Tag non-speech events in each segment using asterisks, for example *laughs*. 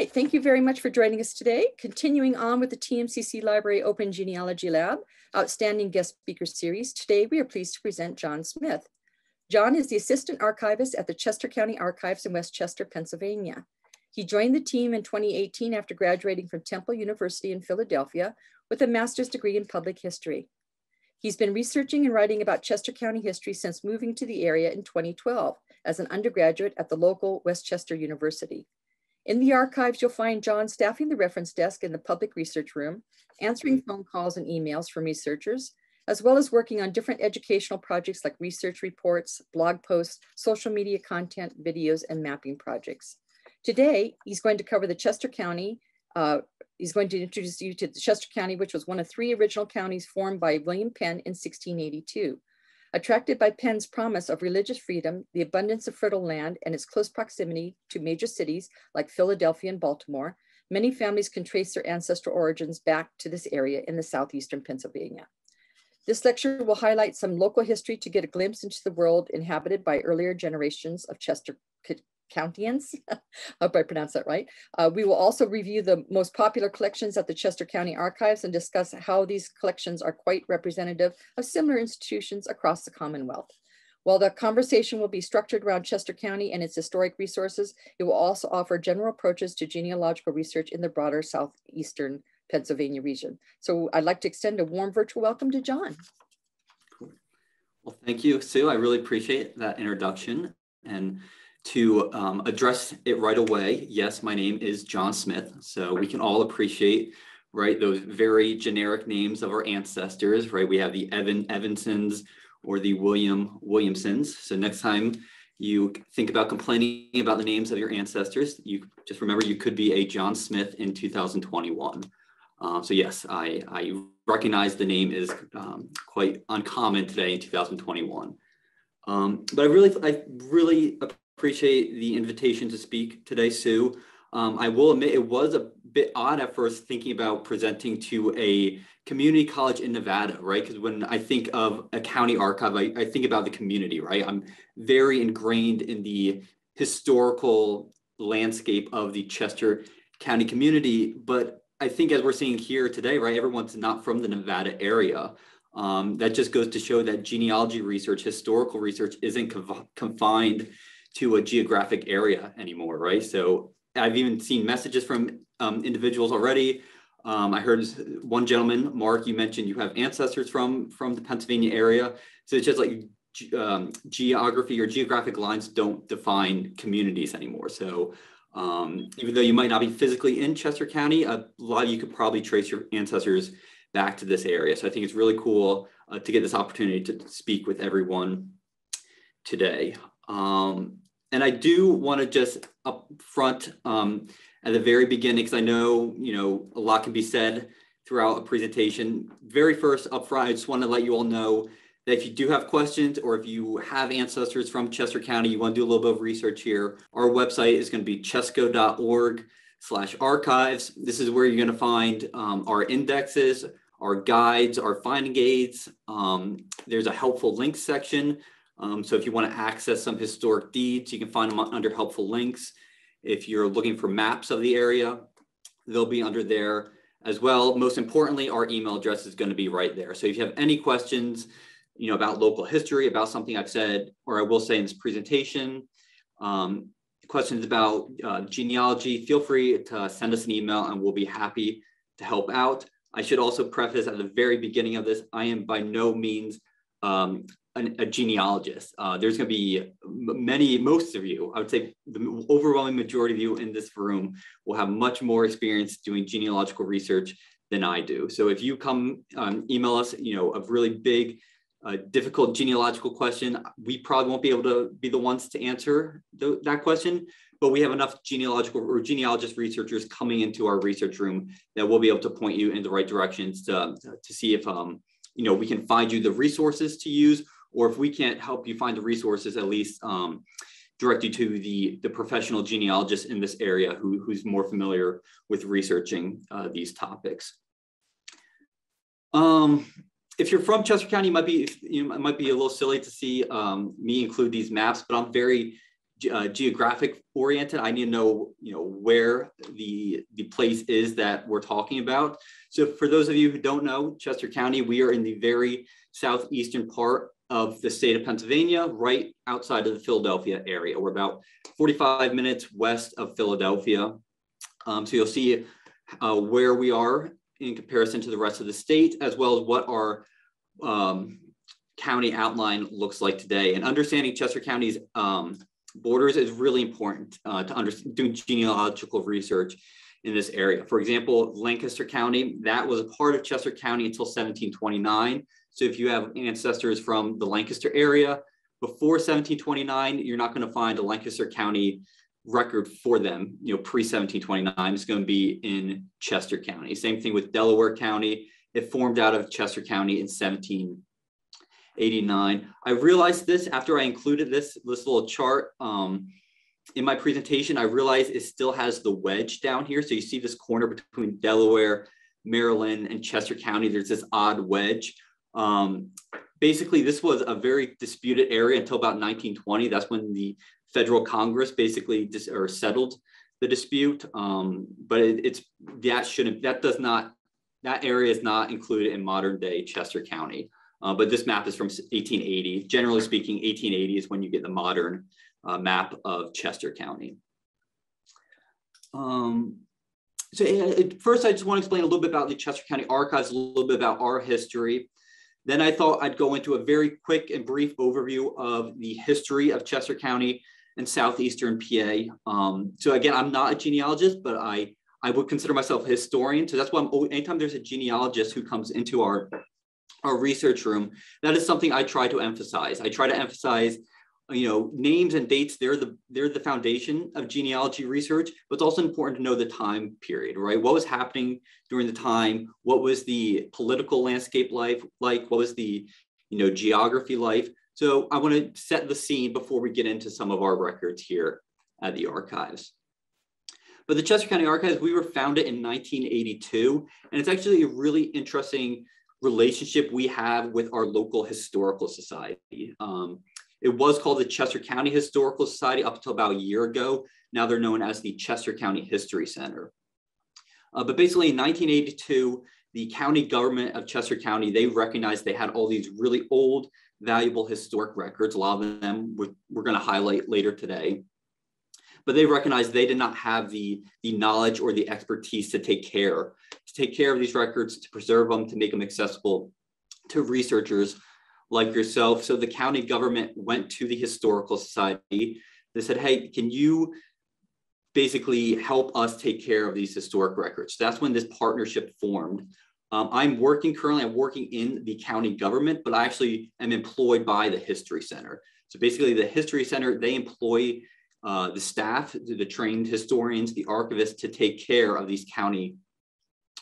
right, thank you very much for joining us today. Continuing on with the TMCC Library Open Genealogy Lab Outstanding Guest Speaker Series, today we are pleased to present John Smith. John is the Assistant Archivist at the Chester County Archives in West Chester, Pennsylvania. He joined the team in 2018 after graduating from Temple University in Philadelphia with a master's degree in public history. He's been researching and writing about Chester County history since moving to the area in 2012 as an undergraduate at the local West Chester University. In the archives, you'll find John staffing the reference desk in the public research room, answering phone calls and emails from researchers, as well as working on different educational projects like research reports, blog posts, social media content, videos, and mapping projects. Today, he's going to cover the Chester County. Uh, he's going to introduce you to the Chester County, which was one of three original counties formed by William Penn in 1682. Attracted by Penn's promise of religious freedom, the abundance of fertile land, and its close proximity to major cities like Philadelphia and Baltimore, many families can trace their ancestral origins back to this area in the southeastern Pennsylvania. This lecture will highlight some local history to get a glimpse into the world inhabited by earlier generations of Chester Countyans. I *laughs* hope I pronounced that right. Uh, we will also review the most popular collections at the Chester County Archives and discuss how these collections are quite representative of similar institutions across the Commonwealth. While the conversation will be structured around Chester County and its historic resources, it will also offer general approaches to genealogical research in the broader southeastern Pennsylvania region. So I'd like to extend a warm virtual welcome to John. Cool. Well, thank you, Sue. I really appreciate that introduction. And to um, address it right away, yes, my name is John Smith. So we can all appreciate, right, those very generic names of our ancestors, right? We have the Evan Evansons or the William Williamsons. So next time you think about complaining about the names of your ancestors, you just remember you could be a John Smith in 2021. Um, so yes, I, I recognize the name is um, quite uncommon today in 2021. Um, but I really, I really appreciate the invitation to speak today, Sue. Um, I will admit it was a bit odd at first thinking about presenting to a community college in Nevada, right? Because when I think of a county archive, I, I think about the community, right? I'm very ingrained in the historical landscape of the Chester County community. But I think as we're seeing here today, right, everyone's not from the Nevada area. Um, that just goes to show that genealogy research, historical research, isn't conf- confined to a geographic area anymore, right? So I've even seen messages from um, individuals already. Um, I heard one gentleman, Mark, you mentioned you have ancestors from from the Pennsylvania area. So it's just like um, geography or geographic lines don't define communities anymore. So um, even though you might not be physically in Chester County, a lot of you could probably trace your ancestors back to this area. So I think it's really cool uh, to get this opportunity to speak with everyone today. Um, and I do want to just up front um, at the very beginning, because I know, you know, a lot can be said throughout a presentation. Very first up front, I just want to let you all know that if you do have questions or if you have ancestors from Chester County, you want to do a little bit of research here, our website is going to be chesco.org slash archives. This is where you're going to find um, our indexes, our guides, our finding aids. Um, there's a helpful links section um, so if you want to access some historic deeds, you can find them under helpful links. If you're looking for maps of the area, they'll be under there as well. Most importantly, our email address is going to be right there. So if you have any questions, you know, about local history, about something I've said, or I will say in this presentation, um, questions about uh, genealogy, feel free to send us an email and we'll be happy to help out. I should also preface at the very beginning of this, I am by no means um, an, a genealogist. Uh, there's going to be many, most of you, I would say the overwhelming majority of you in this room will have much more experience doing genealogical research than I do. So if you come um, email us, you know, a really big, uh, difficult genealogical question, we probably won't be able to be the ones to answer the, that question, but we have enough genealogical or genealogist researchers coming into our research room that we'll be able to point you in the right directions to, to see if, um, you know, we can find you the resources to use or if we can't help you find the resources, at least um, direct you to the, the professional genealogist in this area who, who's more familiar with researching uh, these topics. Um, if you're from Chester County, it might be, you know, it might be a little silly to see um, me include these maps, but I'm very uh, geographic oriented. I need to know, you know, where the, the place is that we're talking about. So for those of you who don't know, Chester County, we are in the very southeastern part of the state of Pennsylvania, right outside of the Philadelphia area. We're about 45 minutes west of Philadelphia. Um, so you'll see uh, where we are in comparison to the rest of the state, as well as what our um, county outline looks like today. And understanding Chester County's um, borders is really important uh, to doing genealogical research in this area. For example, Lancaster County, that was a part of Chester County until 1729. So if you have ancestors from the Lancaster area before 1729, you're not going to find a Lancaster County record for them, you know, pre 1729 is going to be in Chester County. Same thing with Delaware County. It formed out of Chester County in 1789. I realized this after I included this, this little chart um, in my presentation. I realized it still has the wedge down here. So you see this corner between Delaware, Maryland, and Chester County. There's this odd wedge. Um, basically, this was a very disputed area until about 1920. That's when the federal Congress basically dis- or settled the dispute. Um, but it, it's that shouldn't that does not that area is not included in modern day Chester County. Uh, but this map is from 1880. Generally speaking, 1880 is when you get the modern uh, map of Chester County. Um, so it, first, I just want to explain a little bit about the Chester County Archives, a little bit about our history. Then I thought I'd go into a very quick and brief overview of the history of Chester County and southeastern PA. Um, so again, I'm not a genealogist, but I I would consider myself a historian. So that's why I'm, anytime there's a genealogist who comes into our our research room, that is something I try to emphasize. I try to emphasize, you know, names and dates. They're the they're the foundation of genealogy research, but it's also important to know the time period, right? What was happening during the time? What was the political landscape life like? What was the you know geography life? So I want to set the scene before we get into some of our records here at the archives. But the Chester County Archives, we were founded in 1982, and it's actually a really interesting relationship we have with our local historical society. Um, it was called the Chester County Historical Society up until about a year ago. Now they're known as the Chester County History Center. Uh, but basically in 1982, the county government of Chester County, they recognized they had all these really old, valuable historic records. A lot of them we're, we're going to highlight later today. But they recognized they did not have the, the knowledge or the expertise to take care, to take care of these records, to preserve them, to make them accessible to researchers like yourself. So the county government went to the Historical Society. They said, hey, can you basically help us take care of these historic records? That's when this partnership formed. Um, I'm working currently, I'm working in the county government, but I actually am employed by the History Center. So basically the History Center, they employ uh, the staff, the trained historians, the archivists to take care of these county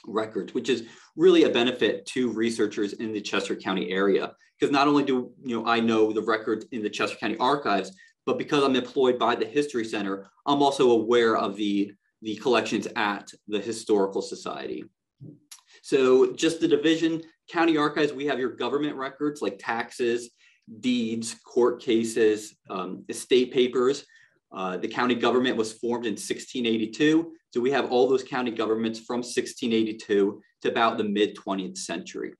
records, which is really a benefit to researchers in the Chester County area. Because not only do you know I know the records in the Chester County archives, but because I'm employed by the History Center, I'm also aware of the, the collections at the Historical Society. So just the division, county archives, we have your government records like taxes, deeds, court cases, um, estate papers. Uh, the county government was formed in 1682. So we have all those county governments from 1682 to about the mid 20th century.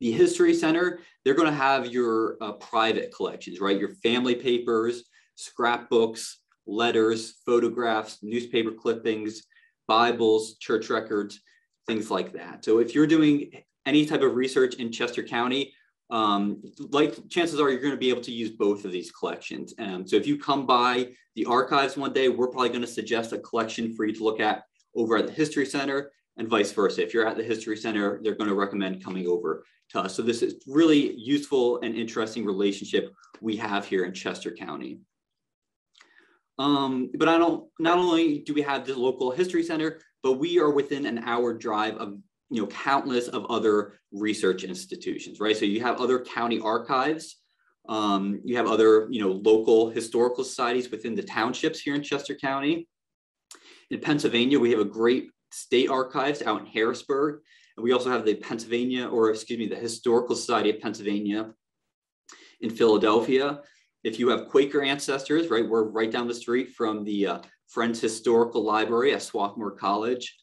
The History Center, they're going to have your uh, private collections, right? Your family papers, scrapbooks, letters, photographs, newspaper clippings, Bibles, church records things like that. So if you're doing any type of research in Chester County, um, like chances are you're going to be able to use both of these collections. And so if you come by the archives one day, we're probably going to suggest a collection for you to look at over at the History Center and vice versa. If you're at the History Center, they're going to recommend coming over to us. So this is really useful and interesting relationship we have here in Chester County. Um, but I don't, not only do we have the local history center, but we are within an hour drive of you know countless of other research institutions, right? So you have other county archives, um, you have other you know local historical societies within the townships here in Chester County. In Pennsylvania, we have a great state archives out in Harrisburg, and we also have the Pennsylvania, or excuse me, the Historical Society of Pennsylvania in Philadelphia. if you have Quaker ancestors, right, we're right down the street from the uh, Friends Historical Library at Swarthmore College,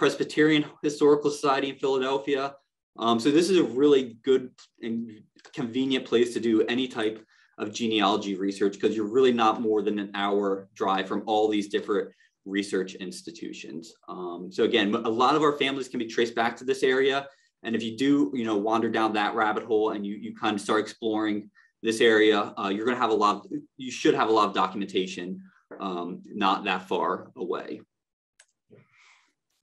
Presbyterian Historical Society in Philadelphia. Um, so this is a really good and convenient place to do any type of genealogy research because you're really not more than an hour drive from all these different research institutions. Um, so again, a lot of our families can be traced back to this area. And if you do, you know, wander down that rabbit hole and you, you kind of start exploring this area, uh, you're going to have a lot, of, you should have a lot of documentation um, not that far away.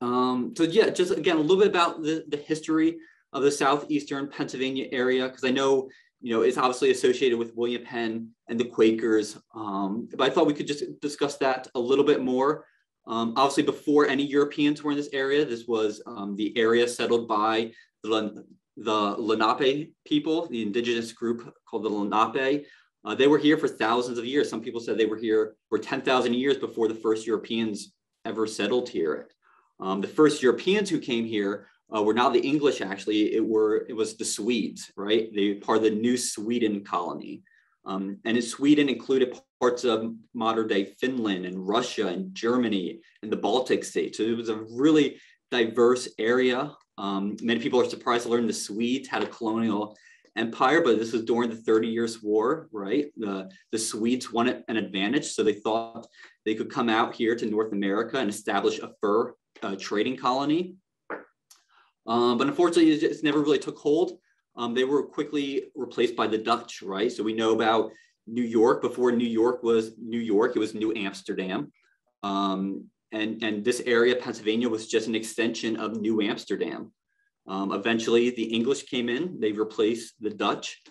Um, so yeah, just again, a little bit about the, the history of the Southeastern Pennsylvania area, because I know, you know, it's obviously associated with William Penn and the Quakers, um, but I thought we could just discuss that a little bit more. Um, obviously, before any Europeans were in this area, this was um, the area settled by the, the Lenape people, the indigenous group called the Lenape. Uh, they were here for thousands of years. Some people said they were here for 10,000 years before the first Europeans ever settled here. Um, the first Europeans who came here uh, were not the English, actually, it, were, it was the Swedes, right? They part of the New Sweden colony. Um, and in Sweden included parts of modern day Finland and Russia and Germany and the Baltic states. So it was a really diverse area. Um, many people are surprised to learn the Swedes had a colonial empire, but this was during the 30 Years' War, right? The, the Swedes wanted an advantage, so they thought they could come out here to North America and establish a fur uh, trading colony. Um, but unfortunately, it just never really took hold. Um, they were quickly replaced by the Dutch, right? So we know about New York. Before New York was New York, it was New Amsterdam. Um, and, and this area, Pennsylvania, was just an extension of New Amsterdam. Um, eventually, the English came in, they replaced the Dutch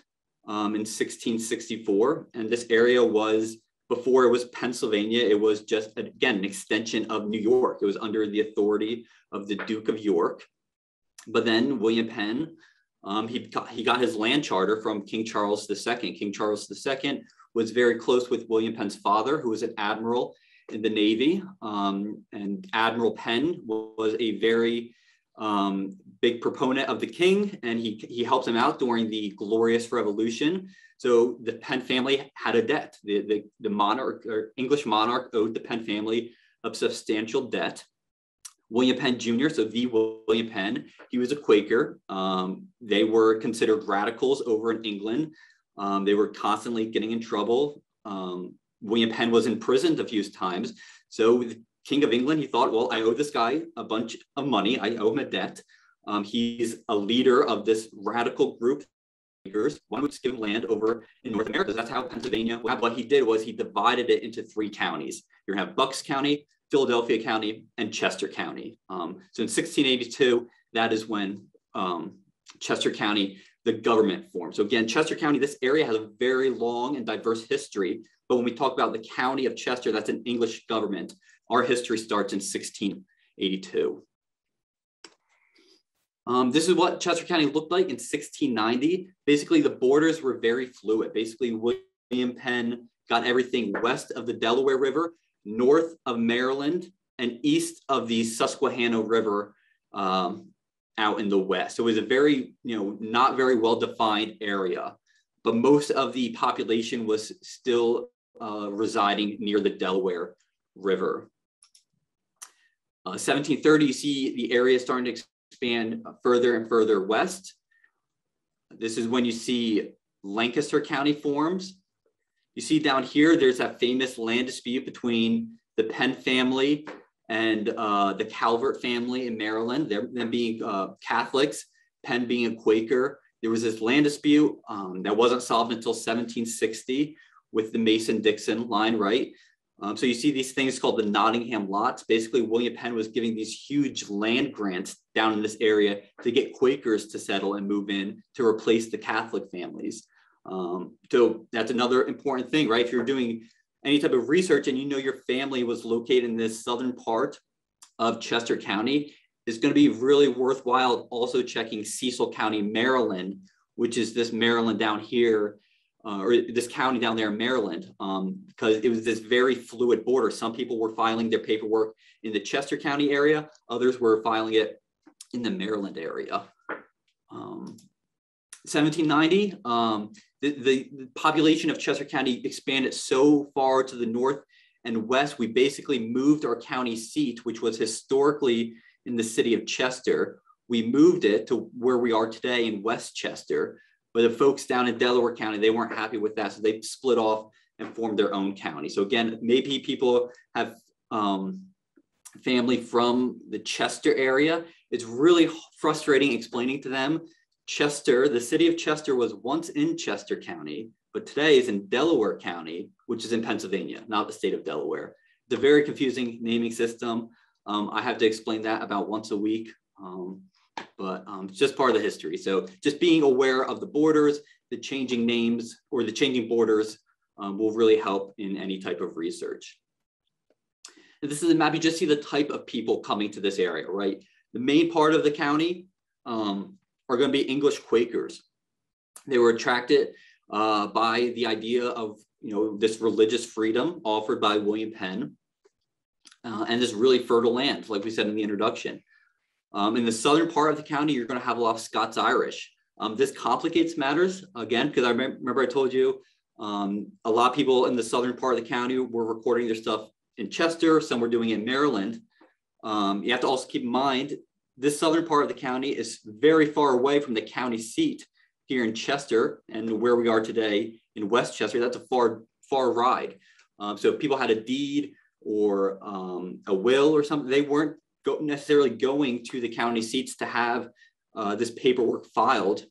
um, in 1664. And this area was, before it was Pennsylvania, it was just, again, an extension of New York. It was under the authority of the Duke of York. But then William Penn, um, he, got, he got his land charter from King Charles II. King Charles II was very close with William Penn's father, who was an admiral in the Navy. Um, and Admiral Penn was a very um, big proponent of the king, and he, he helped him out during the Glorious Revolution. So the Penn family had a debt. The, the, the monarch or English monarch owed the Penn family a substantial debt. William Penn Jr., so the William Penn, he was a Quaker. Um, they were considered radicals over in England. Um, they were constantly getting in trouble. Um, William Penn was imprisoned a few times. So King of England, he thought, well, I owe this guy a bunch of money. I owe him a debt. Um, he's a leader of this radical group. Why would give him land over in North America? That's how Pennsylvania. What he did was he divided it into three counties. You're gonna have Bucks County, Philadelphia County, and Chester County. Um, so in 1682, that is when um, Chester County, the government formed. So again, Chester County, this area has a very long and diverse history. But when we talk about the county of Chester, that's an English government. Our history starts in 1682. Um, this is what Chester County looked like in 1690. Basically, the borders were very fluid. Basically, William Penn got everything west of the Delaware River, north of Maryland, and east of the Susquehanna River um, out in the west. So it was a very, you know, not very well defined area, but most of the population was still uh, residing near the Delaware River. Uh, 1730, you see the area starting to expand further and further west. This is when you see Lancaster County forms. You see down here, there's that famous land dispute between the Penn family and uh, the Calvert family in Maryland, them being uh, Catholics, Penn being a Quaker. There was this land dispute um, that wasn't solved until 1760 with the Mason-Dixon line, right? Um, so you see these things called the Nottingham lots. Basically, William Penn was giving these huge land grants down in this area to get Quakers to settle and move in to replace the Catholic families. Um, so that's another important thing, right? If you're doing any type of research and you know your family was located in this southern part of Chester County, it's going to be really worthwhile also checking Cecil County, Maryland, which is this Maryland down here uh, or this county down there in Maryland, um, because it was this very fluid border. Some people were filing their paperwork in the Chester County area, others were filing it in the Maryland area. Um, 1790, um, the, the population of Chester County expanded so far to the north and west, we basically moved our county seat, which was historically in the city of Chester. We moved it to where we are today in West Chester. But the folks down in Delaware County, they weren't happy with that. So they split off and formed their own county. So again, maybe people have um, family from the Chester area. It's really frustrating explaining to them Chester, the city of Chester was once in Chester County, but today is in Delaware County, which is in Pennsylvania, not the state of Delaware. It's a very confusing naming system. Um, I have to explain that about once a week, um, but um, it's just part of the history. So just being aware of the borders, the changing names or the changing borders um, will really help in any type of research. And this is a map, you just see the type of people coming to this area, right? The main part of the county um, are going to be English Quakers. They were attracted uh, by the idea of you know this religious freedom offered by William Penn uh, and this really fertile land, like we said in the introduction. Um, in the southern part of the county, you're going to have a lot of Scots Irish. Um, this complicates matters again because I remember I told you um, a lot of people in the southern part of the county were recording their stuff in Chester. Some were doing it in Maryland. Um, you have to also keep in mind this southern part of the county is very far away from the county seat here in Chester and where we are today in West Chester. That's a far, far ride. Um, so if people had a deed or um, a will or something, they weren't go necessarily going to the county seats to have uh, this paperwork filed.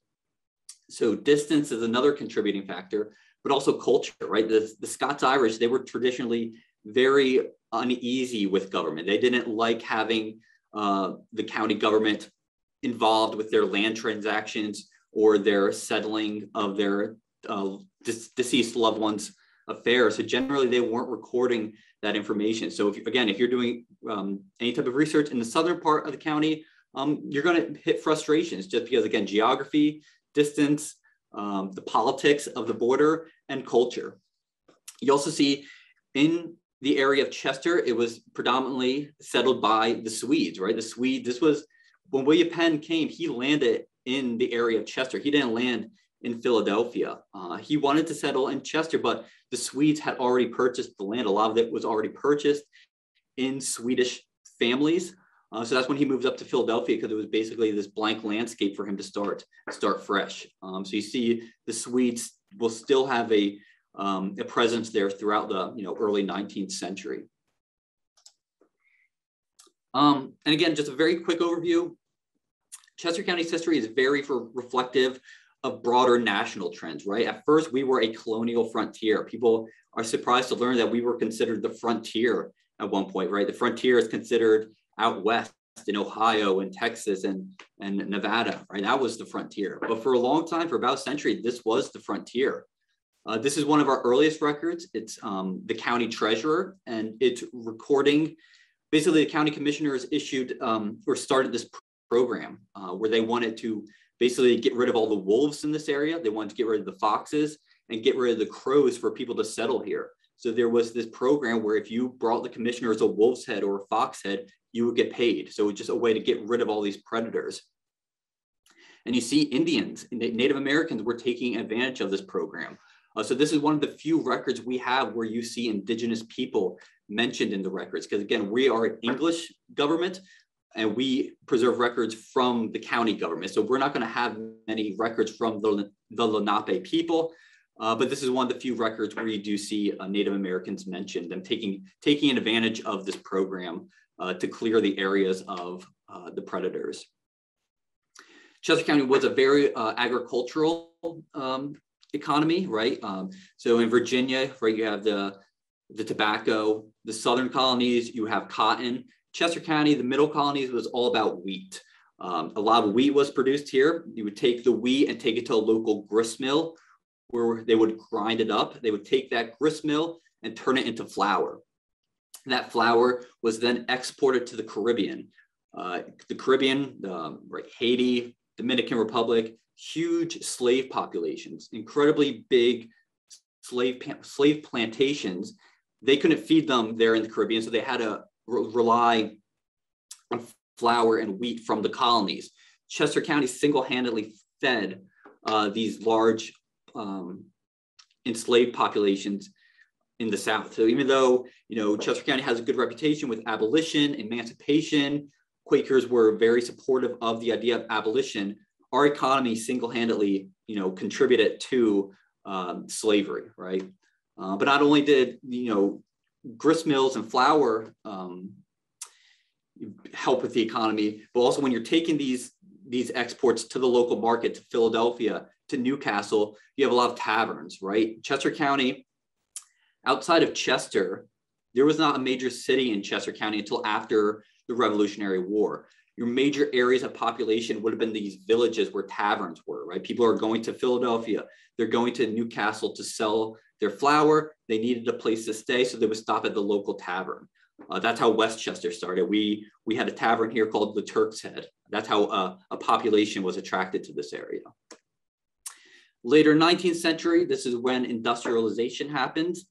So distance is another contributing factor, but also culture, right? The, the Scots Irish, they were traditionally very uneasy with government. They didn't like having uh, the county government involved with their land transactions or their settling of their uh, deceased loved ones affairs. So generally they weren't recording that information. So if, again, if you're doing um, any type of research in the southern part of the county, um, you're going to hit frustrations just because again, geography, distance, um, the politics of the border and culture. You also see in the area of Chester, it was predominantly settled by the Swedes, right? The Swedes, this was when William Penn came, he landed in the area of Chester. He didn't land in Philadelphia. Uh, he wanted to settle in Chester, but the Swedes had already purchased the land. A lot of it was already purchased in Swedish families. Uh, so that's when he moved up to Philadelphia because it was basically this blank landscape for him to start start fresh. Um, so you see the Swedes will still have a um, a presence there throughout the you know early 19th century. Um, and again, just a very quick overview. Chester County's history is very reflective of broader national trends, right? At first, we were a colonial frontier. People are surprised to learn that we were considered the frontier at one point, right? The frontier is considered out west in Ohio and Texas and, and Nevada, right? That was the frontier. But for a long time, for about a century, this was the frontier. Uh, this is one of our earliest records. It's um, the county treasurer, and it's recording. Basically, the county commissioners issued um, or started this program uh, where they wanted to basically get rid of all the wolves in this area. They wanted to get rid of the foxes and get rid of the crows for people to settle here. So there was this program where if you brought the commissioners a wolf's head or a fox head, you would get paid. So just a way to get rid of all these predators. And you see Indians, Native Americans were taking advantage of this program. Uh, so this is one of the few records we have where you see indigenous people mentioned in the records. Because again, we are an English government and we preserve records from the county government. So we're not gonna have many records from the, the Lenape people, uh, but this is one of the few records where you do see uh, Native Americans mentioned and taking, taking advantage of this program uh, to clear the areas of uh, the predators. Chester County was a very uh, agricultural um, economy, right? Um, so in Virginia, right, you have the, the tobacco, the southern colonies, you have cotton. Chester County, the middle colonies was all about wheat. Um, a lot of wheat was produced here. You would take the wheat and take it to a local grist mill where they would grind it up. They would take that grist mill and turn it into flour. That flour was then exported to the Caribbean. Uh, the Caribbean, um, right, Haiti, Dominican Republic, huge slave populations, incredibly big slave, slave plantations. They couldn't feed them there in the Caribbean, so they had to re rely on flour and wheat from the colonies. Chester County single-handedly fed uh, these large um, enslaved populations in the South. So even though, you know, Chester County has a good reputation with abolition, emancipation, Quakers were very supportive of the idea of abolition, our economy single-handedly, you know, contributed to um, slavery, right? Uh, but not only did, you know, grist mills and flour um, help with the economy, but also when you're taking these these exports to the local market, to Philadelphia, to New Castle, you have a lot of taverns, right? Chester County, outside of Chester, there was not a major city in Chester County until after the Revolutionary War. Your major areas of population would have been these villages where taverns were, right? People are going to Philadelphia, they're going to New Castle to sell their flour. They needed a place to stay, so they would stop at the local tavern. Uh, that's how West Chester started. We we had a tavern here called the Turk's Head. That's how uh, a population was attracted to this area. Later 19th century, this is when industrialization happens.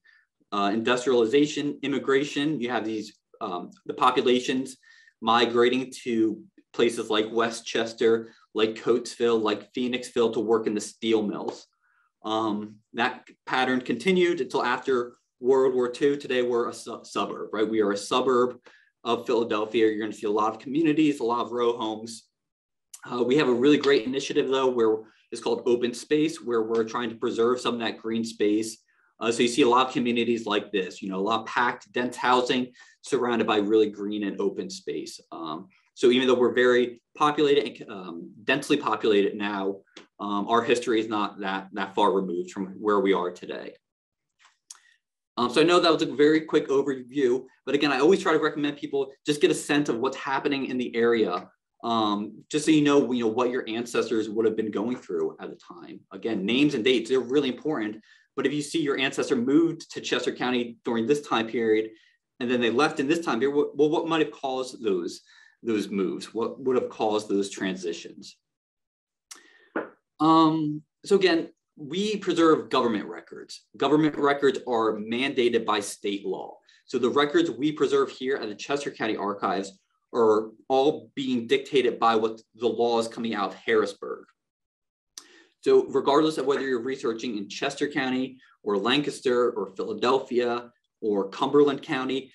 Uh, industrialization, immigration, you have these, um, the populations migrating to places like West Chester, like Coatesville, like Phoenixville to work in the steel mills. Um, that pattern continued until after World War II. Today we're a su suburb, right? We are a suburb of Philadelphia. You're gonna see a lot of communities, a lot of row homes. Uh, we have a really great initiative though, where it's called Open Space, where we're trying to preserve some of that green space. Uh, so you see a lot of communities like this, you know, a lot of packed, dense housing surrounded by really green and open space. Um, so even though we're very populated and um, densely populated now, um, our history is not that, that far removed from where we are today. Um, so I know that was a very quick overview, but again, I always try to recommend people just get a sense of what's happening in the area, um, just so you know, you know what your ancestors would have been going through at the time. Again, names and dates, they're really important. But if you see your ancestor moved to Chester County during this time period, and then they left in this time period, well, what might have caused those, those moves? What would have caused those transitions? Um, so again, we preserve government records. Government records are mandated by state law. So the records we preserve here at the Chester County Archives are all being dictated by what the law is coming out of Harrisburg. So regardless of whether you're researching in Chester County or Lancaster or Philadelphia or Cumberland County,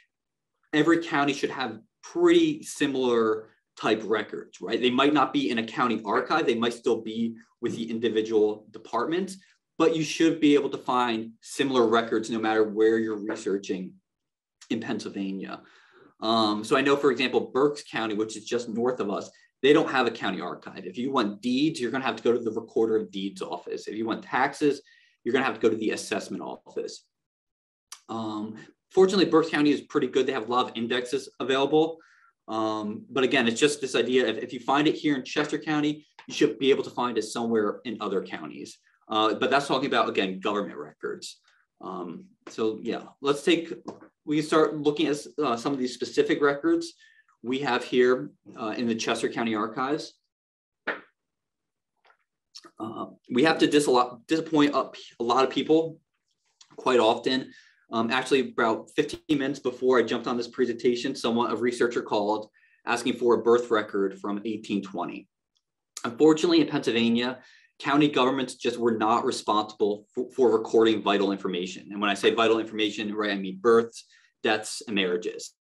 every county should have pretty similar type records, right? They might not be in a county archive, they might still be with the individual department, but you should be able to find similar records no matter where you're researching in Pennsylvania. Um, so I know, for example, Berks County, which is just north of us, they don't have a county archive. If you want deeds, you're going to have to go to the recorder of deeds office. If you want taxes, you're going to have to go to the assessment office. Um, fortunately, Berks County is pretty good. They have a lot of indexes available. Um, but again, it's just this idea if, if you find it here in Chester County, you should be able to find it somewhere in other counties. Uh, but that's talking about, again, government records. Um, so yeah, let's take, we can start looking at uh, some of these specific records we have here uh, in the Chester County Archives. Uh, we have to dis disappoint a lot of people quite often. Um, actually, about 15 minutes before I jumped on this presentation, someone, a researcher called asking for a birth record from 1820. Unfortunately, in Pennsylvania, county governments just were not responsible for, for, recording vital information. And when I say vital information, right, I mean births, deaths, and marriages.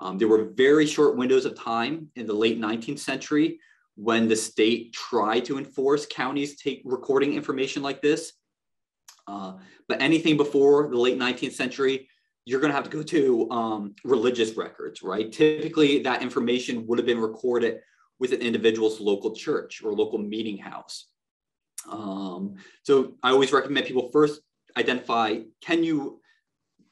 Um, there were very short windows of time in the late 19th century when the state tried to enforce counties take recording information like this. Uh, but anything before the late 19th century, you're going to have to go to um, religious records, right? Typically, that information would have been recorded with an individual's local church or local meeting house. Um, so I always recommend people first identify can you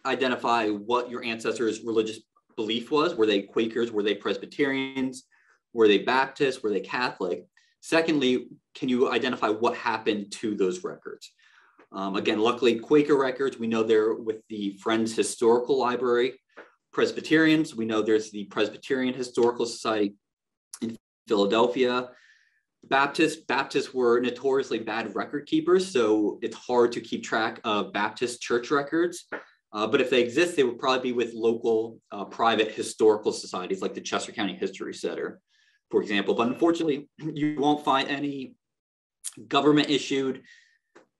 identify what your ancestors' religious belief was? Were they Quakers? Were they Presbyterians? Were they Baptists? Were they Catholic? Secondly, can you identify what happened to those records? Um, again, luckily, Quaker records, we know they're with the Friends Historical Library. Presbyterians, we know there's the Presbyterian Historical Society in Philadelphia. Baptists, Baptists were notoriously bad record keepers, so it's hard to keep track of Baptist church records. Uh, but if they exist, they would probably be with local uh, private historical societies like the Chester County History Center, for example. But unfortunately, *clears throat* you won't find any government issued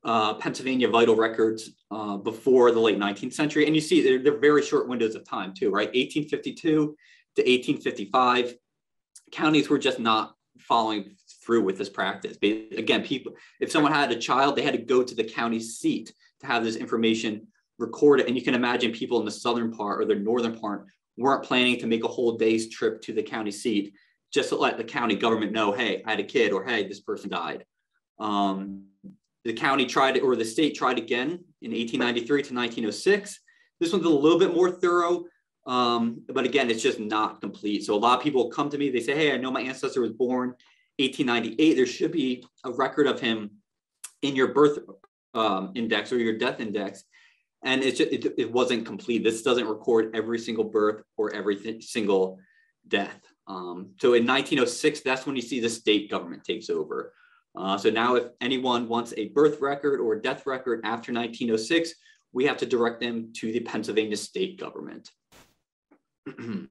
uh, Pennsylvania vital records uh, before the late 19th century. And you see they're, they're, very short windows of time too, right? 1852 to 1855. Counties were just not following through with this practice. Again, people, if someone had a child, they had to go to the county seat to have this information recorded. And you can imagine people in the southern part or the northern part weren't planning to make a whole day's trip to the county seat just to let the county government know, hey, I had a kid, or hey, this person died. Um, the county tried, or the state tried again in 1893 to 1906. This one's a little bit more thorough, um, but again, it's just not complete. So a lot of people come to me, they say, hey, I know my ancestor was born 1898. There should be a record of him in your birth um, index or your death index. And it's just, it, it wasn't complete. This doesn't record every single birth or every single death. Um, so in 1906, that's when you see the state government takes over. Uh, so now if anyone wants a birth record or death record after 1906, we have to direct them to the Pennsylvania state government. *clears throat* uh,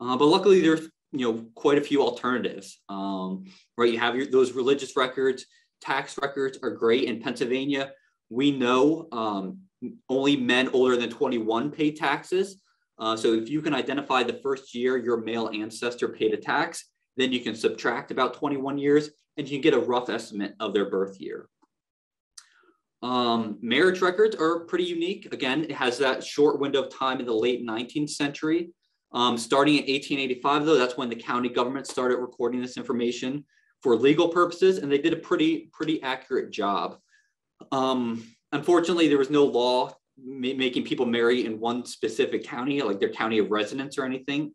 but luckily there's you know quite a few alternatives. Um, right, you have your, those religious records, tax records are great in Pennsylvania. We know um, only men older than 21 pay taxes. Uh, so if you can identify the first year your male ancestor paid a tax, then you can subtract about 21 years and you can get a rough estimate of their birth year. Um, marriage records are pretty unique. Again, it has that short window of time in the late 19th century. Um, starting in 1885, though, that's when the county government started recording this information for legal purposes, and they did a pretty, pretty accurate job. Um, unfortunately, there was no law ma making people marry in one specific county, like their county of residence or anything.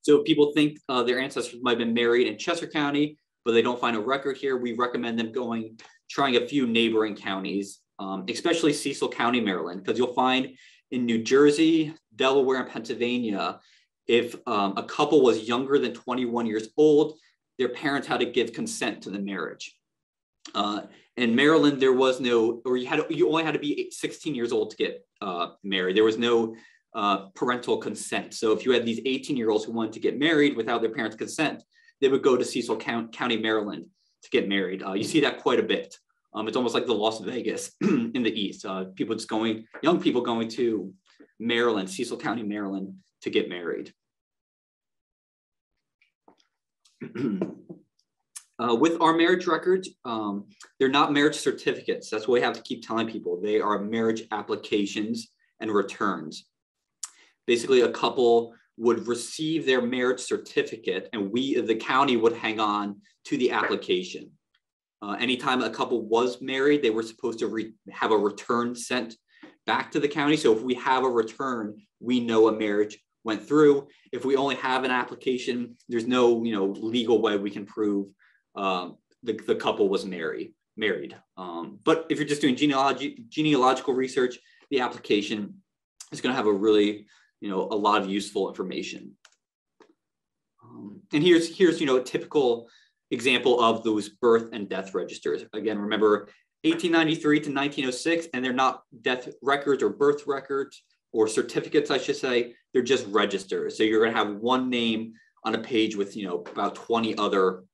So people think uh, their ancestors might have been married in Chester County, but they don't find a record here, we recommend them going, trying a few neighboring counties, um, especially Cecil County, Maryland, because you'll find in New Jersey, Delaware, and Pennsylvania, if um, a couple was younger than 21 years old, their parents had to give consent to the marriage. Uh, in Maryland, there was no, or you had, you only had to be 16 years old to get uh, married. There was no uh, parental consent. So if you had these 18 year olds who wanted to get married without their parents' consent, they would go to Cecil County, Maryland to get married. Uh, you see that quite a bit. Um, it's almost like the Las Vegas *clears throat* in the East. Uh, people just going, young people going to Maryland, Cecil County, Maryland to get married. *clears throat* Uh, with our marriage records, um, they're not marriage certificates. That's what we have to keep telling people. They are marriage applications and returns. Basically, a couple would receive their marriage certificate and we, the county, would hang on to the application. Uh, anytime a couple was married, they were supposed to have a return sent back to the county. So if we have a return, we know a marriage went through. If we only have an application, there's no you know legal way we can prove um, the, the couple was married. Married. Um, but if you're just doing genealogy, genealogical research, the application is going to have a really, you know, a lot of useful information. Um, and here's here's you know a typical example of those birth and death registers. Again, remember 1893 to 1906, and they're not death records or birth records or certificates, I should say. They're just registers. So you're going to have one name on a page with you know about 20 other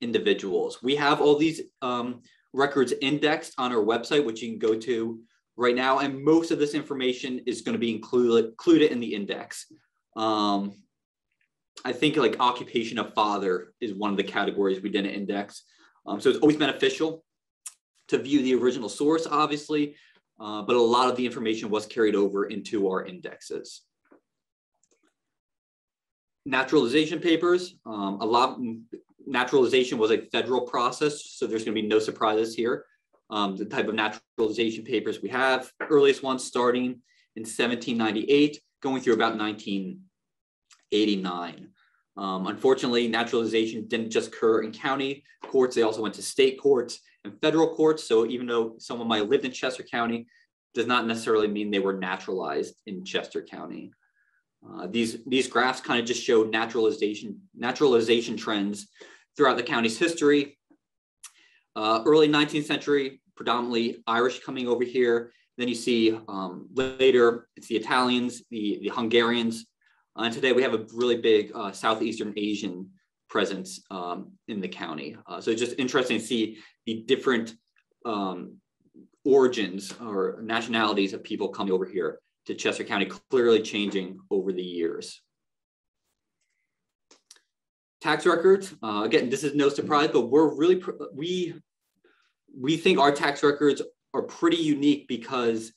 individuals. We have all these um, records indexed on our website, which you can go to right now. And most of this information is going to be included, included in the index. Um, I think like occupation of father is one of the categories we didn't index. Um, so it's always beneficial to view the original source, obviously, uh, but a lot of the information was carried over into our indexes. Naturalization papers, um, a lot, naturalization was a federal process, so there's going to be no surprises here. Um, the type of naturalization papers we have, earliest ones starting in 1798, going through about 1989. Um, unfortunately, naturalization didn't just occur in county courts, they also went to state courts and federal courts. So even though someone might have lived in Chester County, does not necessarily mean they were naturalized in Chester County. Uh, these, these graphs kind of just show naturalization, naturalization trends throughout the county's history. Uh, early 19th century, predominantly Irish coming over here. Then you see um, later, it's the Italians, the, the Hungarians. Uh, and today we have a really big uh, Southeastern Asian presence um, in the county. Uh, so it's just interesting to see the different um, origins or nationalities of people coming over here to Chester County, clearly changing over the years. Tax records, uh, again, this is no surprise, but we're really, we, we think our tax records are pretty unique because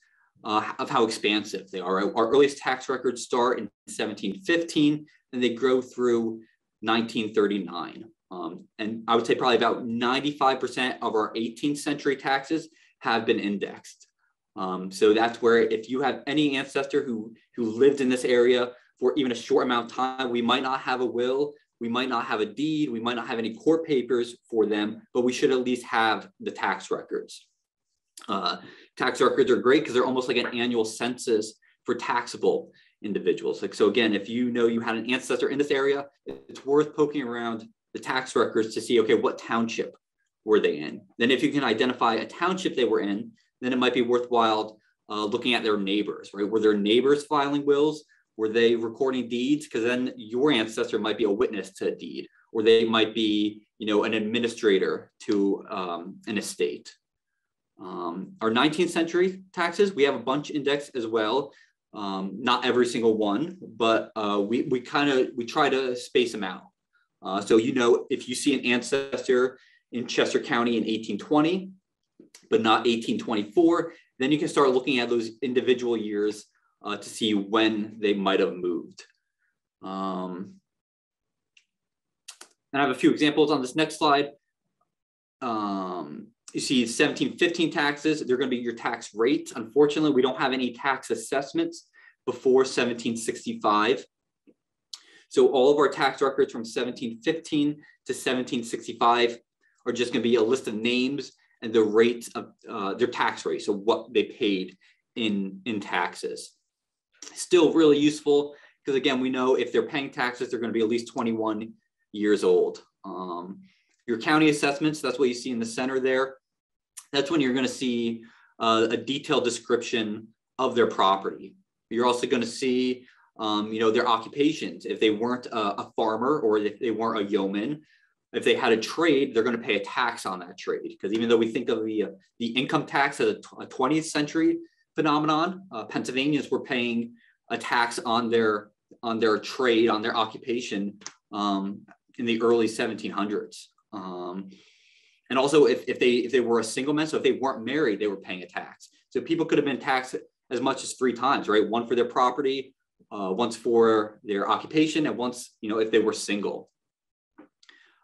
uh, of how expansive they are. Our earliest tax records start in 1715 and they grow through 1939. Um, and I would say probably about 95% of our 18th century taxes have been indexed. Um, so that's where if you have any ancestor who, who lived in this area for even a short amount of time, we might not have a will, we might not have a deed, we might not have any court papers for them, but we should at least have the tax records. Uh, tax records are great because they're almost like an annual census for taxable individuals. Like, so again, if you know you had an ancestor in this area, it's worth poking around the tax records to see, okay, what township were they in? Then if you can identify a township they were in, then it might be worthwhile uh, looking at their neighbors, right? Were their neighbors filing wills? Were they recording deeds? Because then your ancestor might be a witness to a deed, or they might be, you know, an administrator to um, an estate. Um, our 19th century taxes, we have a bunch indexed as well. Um, not every single one, but uh, we, we kind of, we try to space them out. Uh, so, you know, if you see an ancestor in Chester County in 1820, but not 1824, then you can start looking at those individual years uh, to see when they might have moved. Um, and I have a few examples on this next slide. Um, you see 1715 taxes, they're going to be your tax rates. Unfortunately, we don't have any tax assessments before 1765. So all of our tax records from 1715 to 1765 are just going to be a list of names and the rates of uh, their tax rate, so what they paid in, in taxes. Still really useful because again, we know if they're paying taxes, they're going to be at least 21 years old. Um, your county assessments, that's what you see in the center there that's when you're going to see uh, a detailed description of their property. You're also going to see, um, you know, their occupations. If they weren't a, a, farmer or if they weren't a yeoman, if they had a trade, they're going to pay a tax on that trade. Because even though we think of the uh, the income tax as a, 20th century phenomenon, uh, Pennsylvanians were paying a tax on their on their trade, on their occupation um, in the early 1700s. Um, and also, if, if they if they were a single man, so if they weren't married, they were paying a tax. So people could have been taxed as much as three times, right? One for their property, uh, once for their occupation, and once you know if they were single.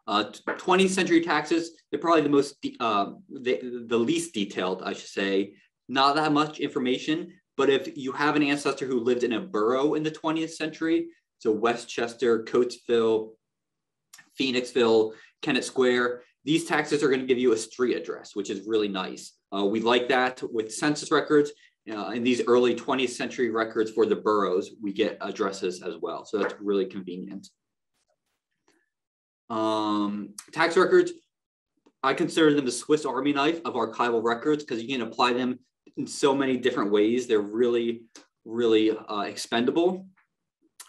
Uh, 20th century taxes, they're probably the most uh, the, the least detailed, I should say. Not that much information, but if you have an ancestor who lived in a borough in the 20th century, so West Chester, Coatesville, Phoenixville, Kennett Square, these taxes are going to give you a street address, which is really nice. Uh, we like that with census records. Uh, in these early 20th century records for the boroughs, we get addresses as well. So that's really convenient. Um, tax records, I consider them the Swiss Army knife of archival records because you can apply them in so many different ways. They're really, really uh, expendable.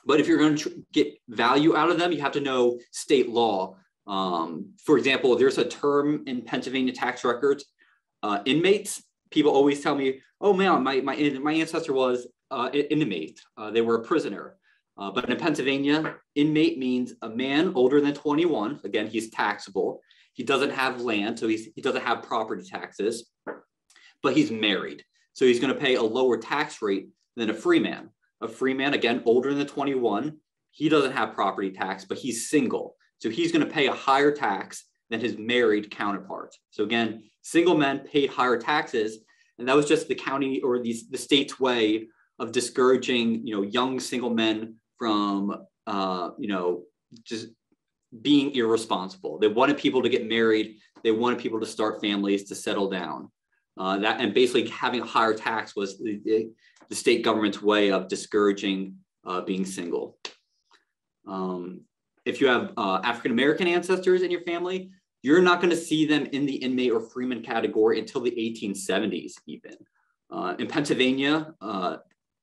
But if you're going to get value out of them, you have to know state law. Um, for example, there's a term in Pennsylvania tax records, uh, inmates. People always tell me, oh man, my, my, my ancestor was uh, an inmate. Uh, they were a prisoner. Uh, but in Pennsylvania, inmate means a man older than 21. Again, he's taxable. He doesn't have land, so he's, he doesn't have property taxes, but he's married. So he's going to pay a lower tax rate than a free man. A free man, again, older than 21, he doesn't have property tax, but he's single. So he's going to pay a higher tax than his married counterpart. So again, single men paid higher taxes, and that was just the county or these the state's way of discouraging you know young single men from uh, you know just being irresponsible. They wanted people to get married. They wanted people to start families to settle down. Uh, that and basically having a higher tax was the, the, state government's way of discouraging uh, being single. Um, if you have uh, African American ancestors in your family, you're not going to see them in the inmate or freeman category until the 1870s, even. Uh, in Pennsylvania, uh,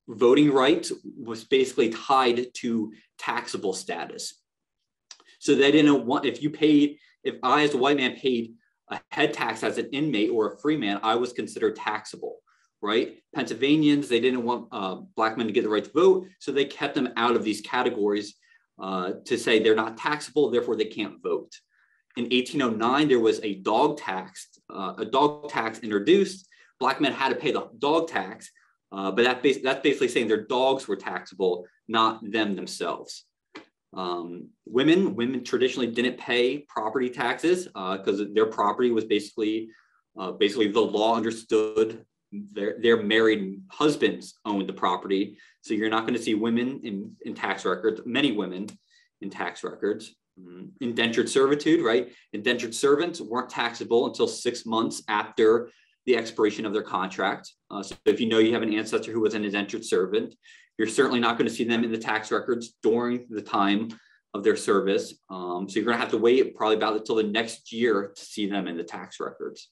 voting rights was basically tied to taxable status. So they didn't want, if you paid, if I as a white man paid a head tax as an inmate or a free man, I was considered taxable, right? Pennsylvanians, they didn't want uh, black men to get the right to vote. So they kept them out of these categories uh, to say they're not taxable, therefore they can't vote. In 1809, there was a dog tax, uh, a dog tax introduced. Black men had to pay the dog tax, uh, but that bas- that's basically saying their dogs were taxable, not them themselves. Um, women, women traditionally didn't pay property taxes because uh, their property was basically, uh, basically the law understood their, their married husbands owned the property. So you're not going to see women in, in tax records, many women in tax records. Mm, indentured servitude, right? Indentured servants weren't taxable until six months after the expiration of their contract. Uh, so if you know you have an ancestor who was an indentured servant, you're certainly not going to see them in the tax records during the time of their service. Um, so you're going to have to wait probably about until the next year to see them in the tax records.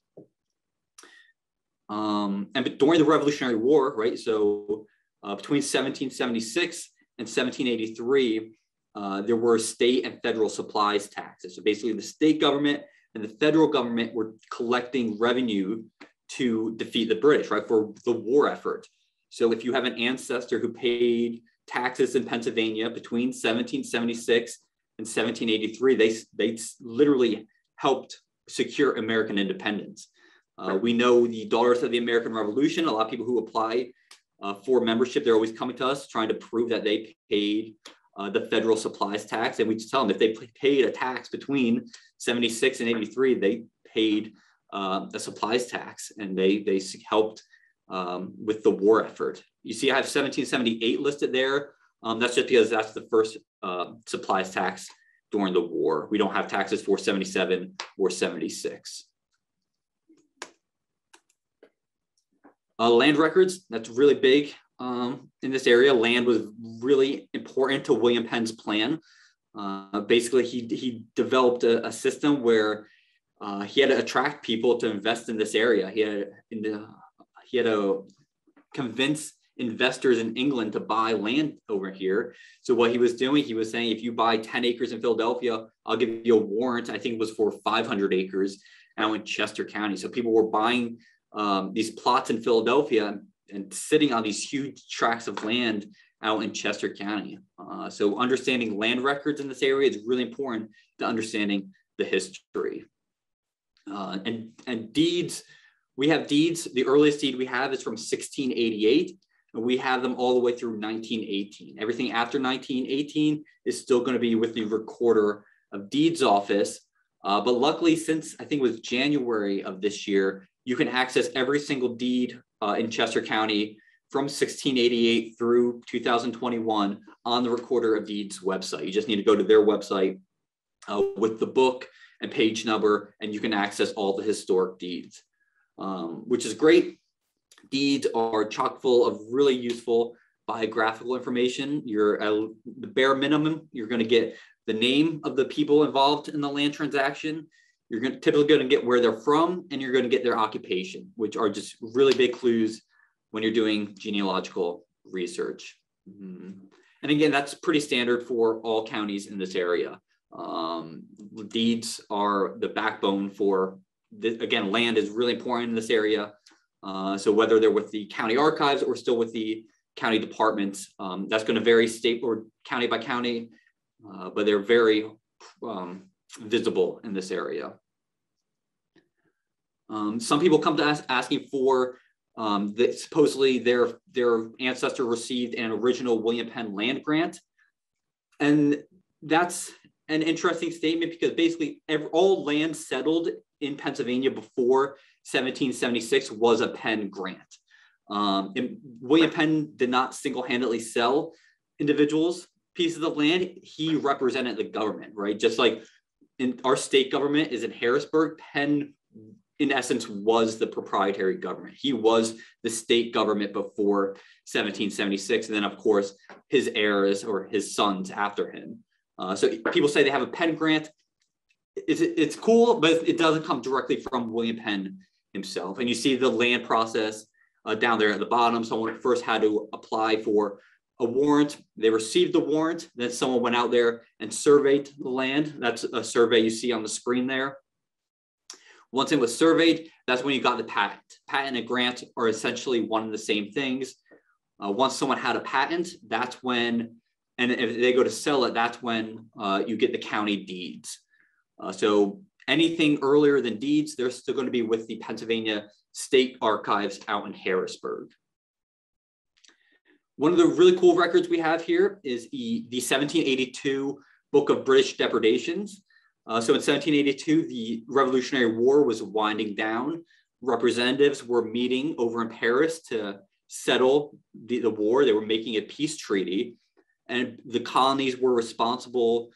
Um, and during the Revolutionary War, right? So uh, between 1776 and 1783, uh, there were state and federal supplies taxes. So basically, the state government and the federal government were collecting revenue to defeat the British, right, for the war effort. So if you have an ancestor who paid taxes in Pennsylvania between 1776 and 1783, they, they literally helped secure American independence. Uh, we know the daughters of the American Revolution. A lot of people who apply uh, for membership, they're always coming to us trying to prove that they paid uh, the federal supplies tax. And we just tell them if they paid a tax between 76 and 83, they paid uh, a supplies tax and they, they helped um, with the war effort. You see, I have 1778 listed there. Um, that's just because that's the first uh, supplies tax during the war. We don't have taxes for 77 or 76. Uh, land records, that's really big um, in this area. Land was really important to William Penn's plan. Uh, basically, he, he developed a, a system where uh, he had to attract people to invest in this area. He had, in the, he had to convince investors in England to buy land over here. So what he was doing, he was saying, if you buy 10 acres in Philadelphia, I'll give you a warrant. I think it was for 500 acres out in Chester County. So people were buying um, these plots in Philadelphia and sitting on these huge tracts of land out in Chester County. Uh, so understanding land records in this area is really important to understanding the history. Uh, and, and deeds, we have deeds, the earliest deed we have is from 1688, and we have them all the way through 1918. Everything after 1918 is still gonna be with the recorder of deeds office. Uh, but luckily, since I think it was January of this year, you can access every single deed uh, in Chester County from 1688 through 2021 on the Recorder of Deeds website. You just need to go to their website uh, with the book and page number, and you can access all the historic deeds, um, which is great. Deeds are chock full of really useful biographical information. You're at the bare minimum, you're going to get the name of the people involved in the land transaction. You're going to, typically going to get where they're from, and you're going to get their occupation, which are just really big clues when you're doing genealogical research. Mm-hmm. And again, that's pretty standard for all counties in this area. Um, deeds are the backbone for, again, land is really important in this area. Uh, so whether they're with the county archives or still with the county departments, um, that's going to vary state or county by county, uh, but they're very um, visible in this area. Um, some people come to us asking for um, that supposedly their their ancestor received an original William Penn land grant, and that's an interesting statement because basically every, all land settled in Pennsylvania before 1776 was a Penn grant. Um, William Penn did not single-handedly sell individuals pieces of land. He represented the government, right? Just like in our state government is in Harrisburg, Penn in essence was the proprietary government. He was the state government before 1776. And then of course, his heirs or his sons after him. Uh, so people say they have a Penn grant. It's, it's cool, but it doesn't come directly from William Penn himself. And you see the land process uh, down there at the bottom. Someone first had to apply for a warrant. They received the warrant. Then someone went out there and surveyed the land. That's a survey you see on the screen there. Once it was surveyed, that's when you got the patent. Patent and grant are essentially one and the same things. Uh, once someone had a patent, that's when, and if they go to sell it, that's when uh, you get the county deeds. Uh, so anything earlier than deeds, they're still going to be with the Pennsylvania State Archives out in Harrisburg. One of the really cool records we have here is the, the 1782 Book of British Depredations. Uh, so in 1782, the Revolutionary War was winding down. Representatives were meeting over in Paris to settle the, the war. They were making a peace treaty. And the colonies were responsible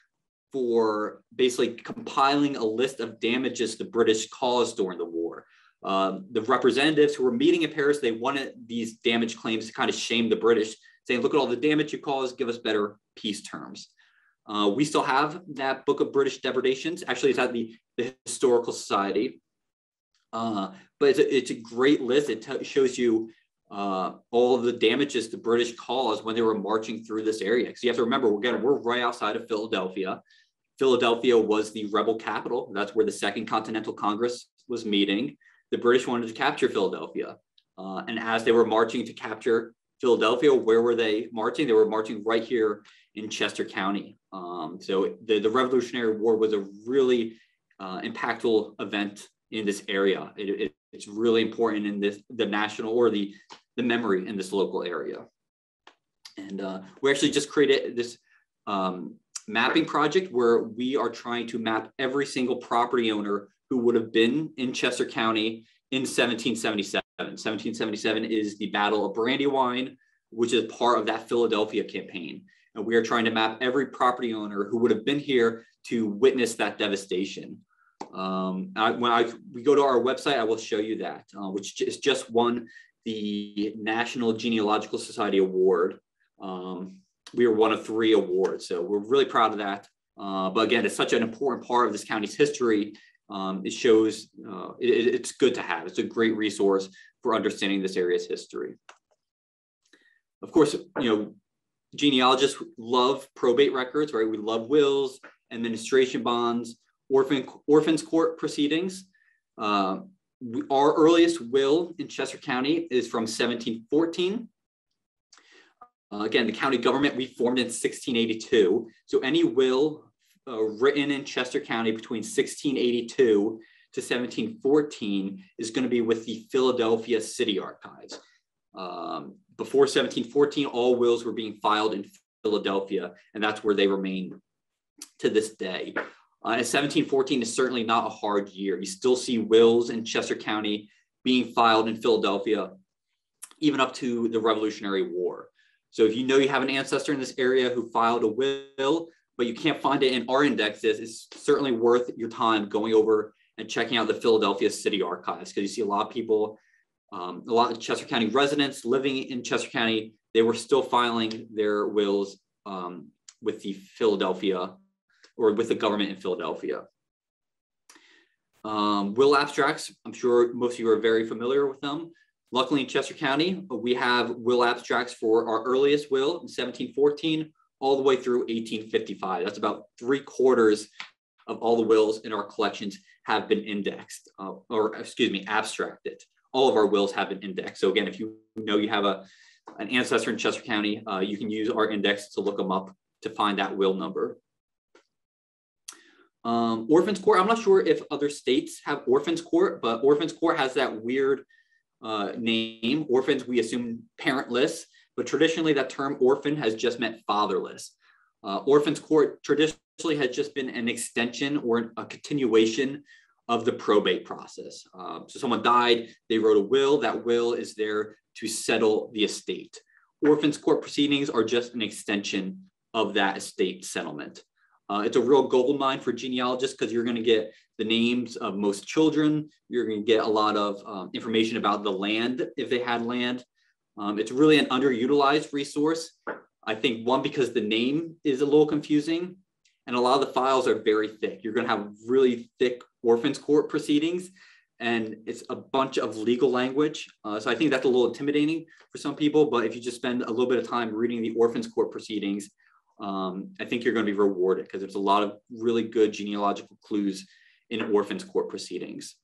for basically compiling a list of damages the British caused during the war. Um, the representatives who were meeting in Paris, they wanted these damage claims to kind of shame the British, saying, look at all the damage you caused, give us better peace terms. Uh, we still have that book of British depredations. Actually, it's at the, the Historical Society. Uh, but it's a, it's a, great list. It shows you uh, all of the damages the British caused when they were marching through this area. Because you have to remember, again, we're right outside of Philadelphia. Philadelphia was the rebel capital. That's where the Second Continental Congress was meeting. The British wanted to capture Philadelphia. Uh, and as they were marching to capture Philadelphia, where were they marching? They were marching right here in Chester County. Um, so the, the Revolutionary War was a really uh, impactful event in this area. It, it, it's really important in this the national or the the memory in this local area. And uh, we actually just created this um, mapping project where we are trying to map every single property owner who would have been in Chester County in 1777. 1777 is the Battle of Brandywine, which is part of that Philadelphia campaign. And we are trying to map every property owner who would have been here to witness that devastation. Um, I, when I, we go to our website, I will show you that, uh, which is just won the National Genealogical Society Award. Um, we were one of three awards, so we're really proud of that. Uh, but again, it's such an important part of this county's history. Um, it shows uh, it, it's good to have. It's a great resource for understanding this area's history. Of course, you know, genealogists love probate records, right? We love wills, administration bonds, orphan orphans court proceedings. Uh, our earliest will in Chester County is from 1714. Uh, again, the county government we formed in 1682. So any will uh, written in Chester County between 1682 to 1714 is going to be with the Philadelphia City Archives. Um, before 1714, all wills were being filed in Philadelphia, and that's where they remain to this day. Uh, and 1714 is certainly not a hard year. You still see wills in Chester County being filed in Philadelphia, even up to the Revolutionary War. So if you know you have an ancestor in this area who filed a will, but you can't find it in our indexes, it's certainly worth your time going over and checking out the Philadelphia City Archives because you see a lot of people, um, a lot of Chester County residents living in Chester County, they were still filing their wills um, with the Philadelphia or with the government in Philadelphia. Um, will abstracts, I'm sure most of you are very familiar with them. Luckily in Chester County, we have will abstracts for our earliest will in 1714 all the way through 1855. That's about three quarters of all the wills in our collections have been indexed, uh, or excuse me, abstracted. All of our wills have been indexed. So again, if you know you have a an ancestor in Chester County, uh, you can use our index to look them up to find that will number. Um, Orphans Court, I'm not sure if other states have Orphans Court, but Orphans Court has that weird uh, name. Orphans, we assume parentless, but traditionally that term orphan has just meant fatherless. Uh, Orphans Court traditionally has just been an extension or a continuation of the probate process. Uh, so someone died, they wrote a will, that will is there to settle the estate. Orphans Court proceedings are just an extension of that estate settlement. Uh, it's a real gold mine for genealogists because you're going to get the names of most children. You're going to get a lot of um, information about the land if they had land. Um, it's really an underutilized resource. I think one, because the name is a little confusing and a lot of the files are very thick. You're going to have really thick orphans court proceedings and it's a bunch of legal language. Uh, so I think that's a little intimidating for some people, but if you just spend a little bit of time reading the orphans court proceedings, um, I think you're going to be rewarded because there's a lot of really good genealogical clues in orphans court proceedings.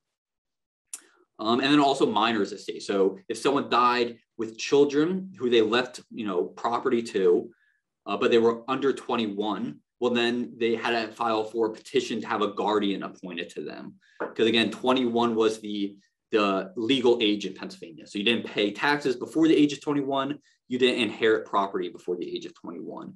Um, and then also minors estate. So if someone died with children who they left, you know, property to, uh, but they were under 21, well, then they had to file for a petition to have a guardian appointed to them. Because again, 21 was the, the legal age in Pennsylvania. So you didn't pay taxes before the age of 21. You didn't inherit property before the age of 21.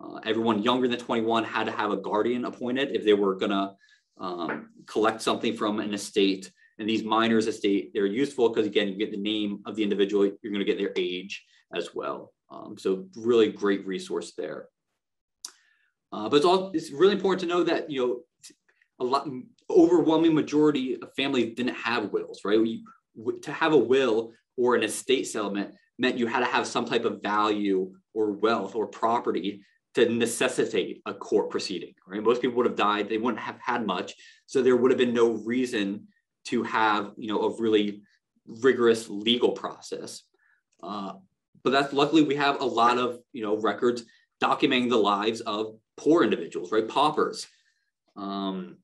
Uh, everyone younger than 21 had to have a guardian appointed if they were going to um, collect something from an estate. And these minors estate, they're useful because again, you get the name of the individual, you're going to get their age as well. Um, so really great resource there. Uh, but it's all it's really important to know that you know a lot overwhelming majority of families didn't have wills, right? We, to have a will or an estate settlement meant you had to have some type of value or wealth or property to necessitate a court proceeding, right? Most people would have died, they wouldn't have had much. So there would have been no reason to have, you know, a really rigorous legal process. Uh, but that's luckily we have a lot of, you know, records documenting the lives of poor individuals, right? Paupers. Um,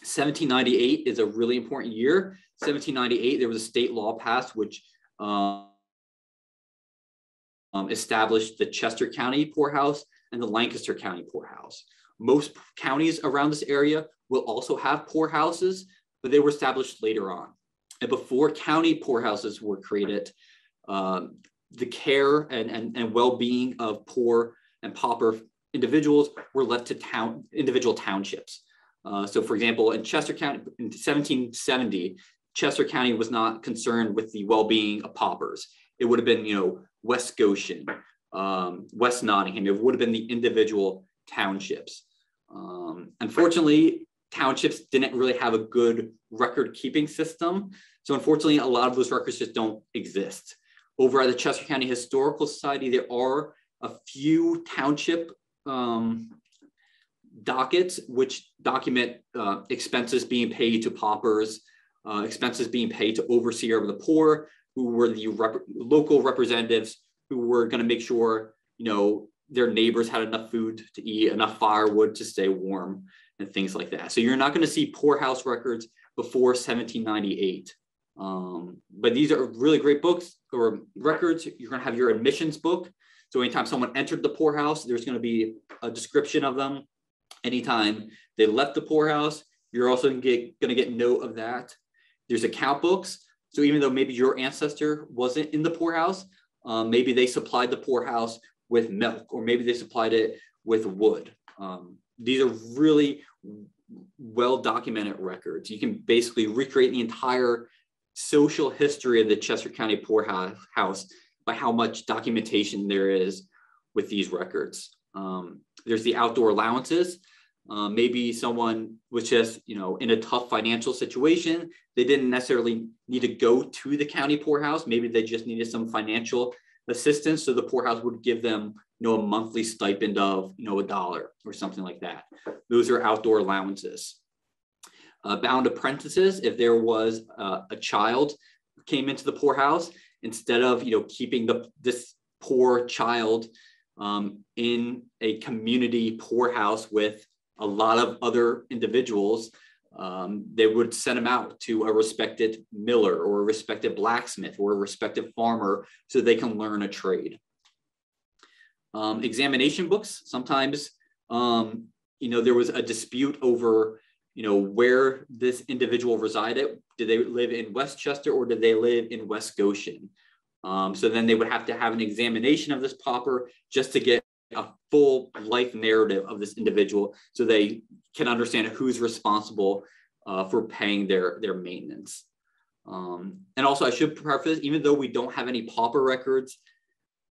1798 is a really important year. 1798, there was a state law passed which um, established the Chester County Poorhouse and the Lancaster County Poorhouse. Most counties around this area will also have poorhouses, but they were established later on. And before county poorhouses were created, um, the care and, and, and well-being of poor and pauper individuals were left to town individual townships. Uh, so for example, in Chester County in 1770, Chester County was not concerned with the well-being of paupers. It would have been, you know, West Goshen, um, West Nottingham. It would have been the individual townships. Um, unfortunately, townships didn't really have a good record keeping system. So unfortunately, a lot of those records just don't exist. Over at the Chester County Historical Society, there are a few township um, dockets which document uh, expenses being paid to paupers, uh, expenses being paid to overseer of the poor, who were the rep local representatives who were going to make sure, you know, their neighbors had enough food to eat, enough firewood to stay warm, and things like that. So you're not going to see poorhouse records before 1798. Um, but these are really great books or records. You're going to have your admissions book. So anytime someone entered the poorhouse, there's going to be a description of them. Anytime they left the poorhouse, you're also going to get note of that. There's account books. So even though maybe your ancestor wasn't in the poorhouse, um, maybe they supplied the poorhouse with milk, or maybe they supplied it with wood. Um, these are really well documented records. You can basically recreate the entire social history of the Chester County poorhouse by how much documentation there is with these records. Um, there's the outdoor allowances. Uh, maybe someone was just, you know, in a tough financial situation. They didn't necessarily need to go to the county poorhouse. Maybe they just needed some financial assistance. So the poorhouse would give them, you know, a monthly stipend of, you know, a dollar or something like that. Those are outdoor allowances. Uh, bound apprentices, if there was uh, a child came into the poorhouse, instead of, you know, keeping the this poor child um, in a community poorhouse with a lot of other individuals, um, they would send them out to a respected miller or a respected blacksmith or a respected farmer so they can learn a trade. Um, examination books, sometimes, um, you know, there was a dispute over, you know, where this individual resided. Did they live in West Chester or did they live in West Goshen? Um, so then they would have to have an examination of this pauper just to get a full life narrative of this individual so they can understand who's responsible uh, for paying their, their maintenance. Um, and also, I should preface, even though we don't have any pauper records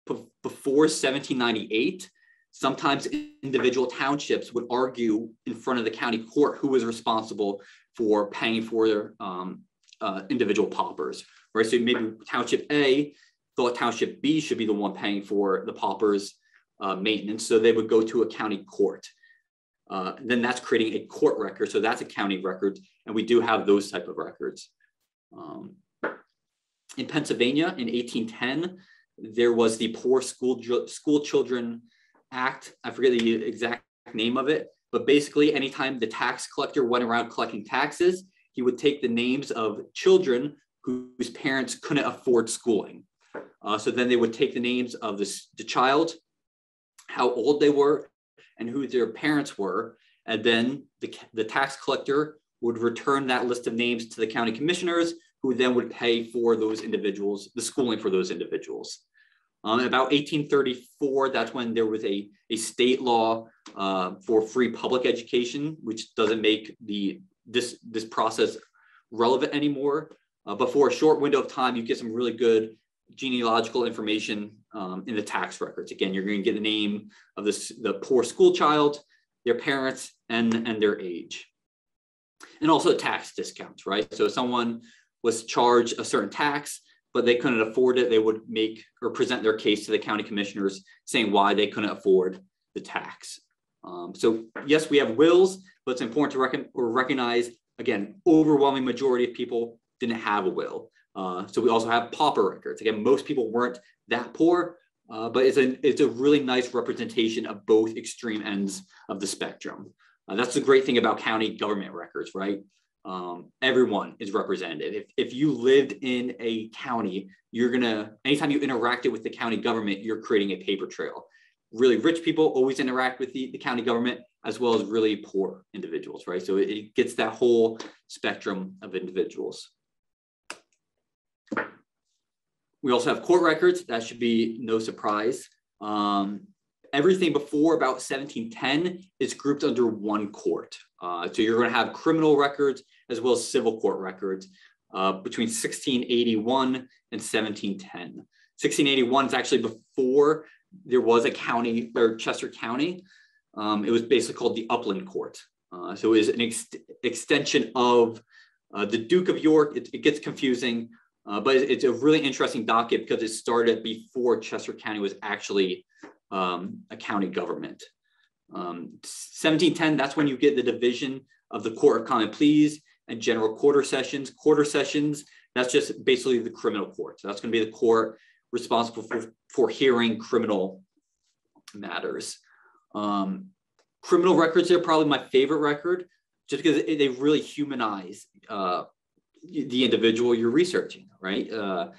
before 1798, sometimes individual townships would argue in front of the county court who was responsible for paying for their um, uh, individual paupers, right? So maybe township A thought township B should be the one paying for the paupers uh, maintenance. So they would go to a county court. Uh, then that's creating a court record. So that's a county record. And we do have those type of records. Um, in Pennsylvania in 1810, there was the Poor School, School Children Act. I forget the exact name of it, but basically, anytime the tax collector went around collecting taxes, he would take the names of children whose parents couldn't afford schooling. Uh, so then they would take the names of this, the child, how old they were, and who their parents were. And then the, the tax collector would return that list of names to the county commissioners, who then would pay for those individuals, the schooling for those individuals. Um, about 1834, that's when there was a, a state law uh, for free public education, which doesn't make the this this process relevant anymore. Uh, but for a short window of time, you get some really good genealogical information um, in the tax records. Again, you're going to get the name of this, the poor school child, their parents, and, and their age. And also tax discounts, right? So if someone was charged a certain tax, but they couldn't afford it, they would make or present their case to the county commissioners saying why they couldn't afford the tax. Um, so yes, we have wills, but it's important to rec- recognize, again, overwhelming majority of people didn't have a will. Uh, so we also have pauper records. Again, most people weren't that poor, uh, but it's a, it's a really nice representation of both extreme ends of the spectrum. Uh, that's the great thing about county government records, right? Um, everyone is represented. If, if you lived in a county, you're gonna, anytime you interacted with the county government, you're creating a paper trail. Really rich people always interact with the, the county government as well as really poor individuals, right? So it, it gets that whole spectrum of individuals. We also have court records. That should be no surprise. Um, everything before about 1710 is grouped under one court. Uh, so you're going to have criminal records as well as civil court records uh, between 1681 and 1710. 1681 is actually before there was a county or Chester County. Um, it was basically called the Upland Court. Uh, so it was an ex extension of uh, the Duke of York. It, it gets confusing, uh, but it's a really interesting docket because it started before Chester County was actually um, a county government. Um, 1710, that's when you get the division of the Court of Common Pleas and General Quarter Sessions. Quarter Sessions, that's just basically the criminal court. So that's going to be the court responsible for, for hearing criminal matters. Um, criminal records are probably my favorite record just because they really humanize uh, the individual you're researching, right? Uh,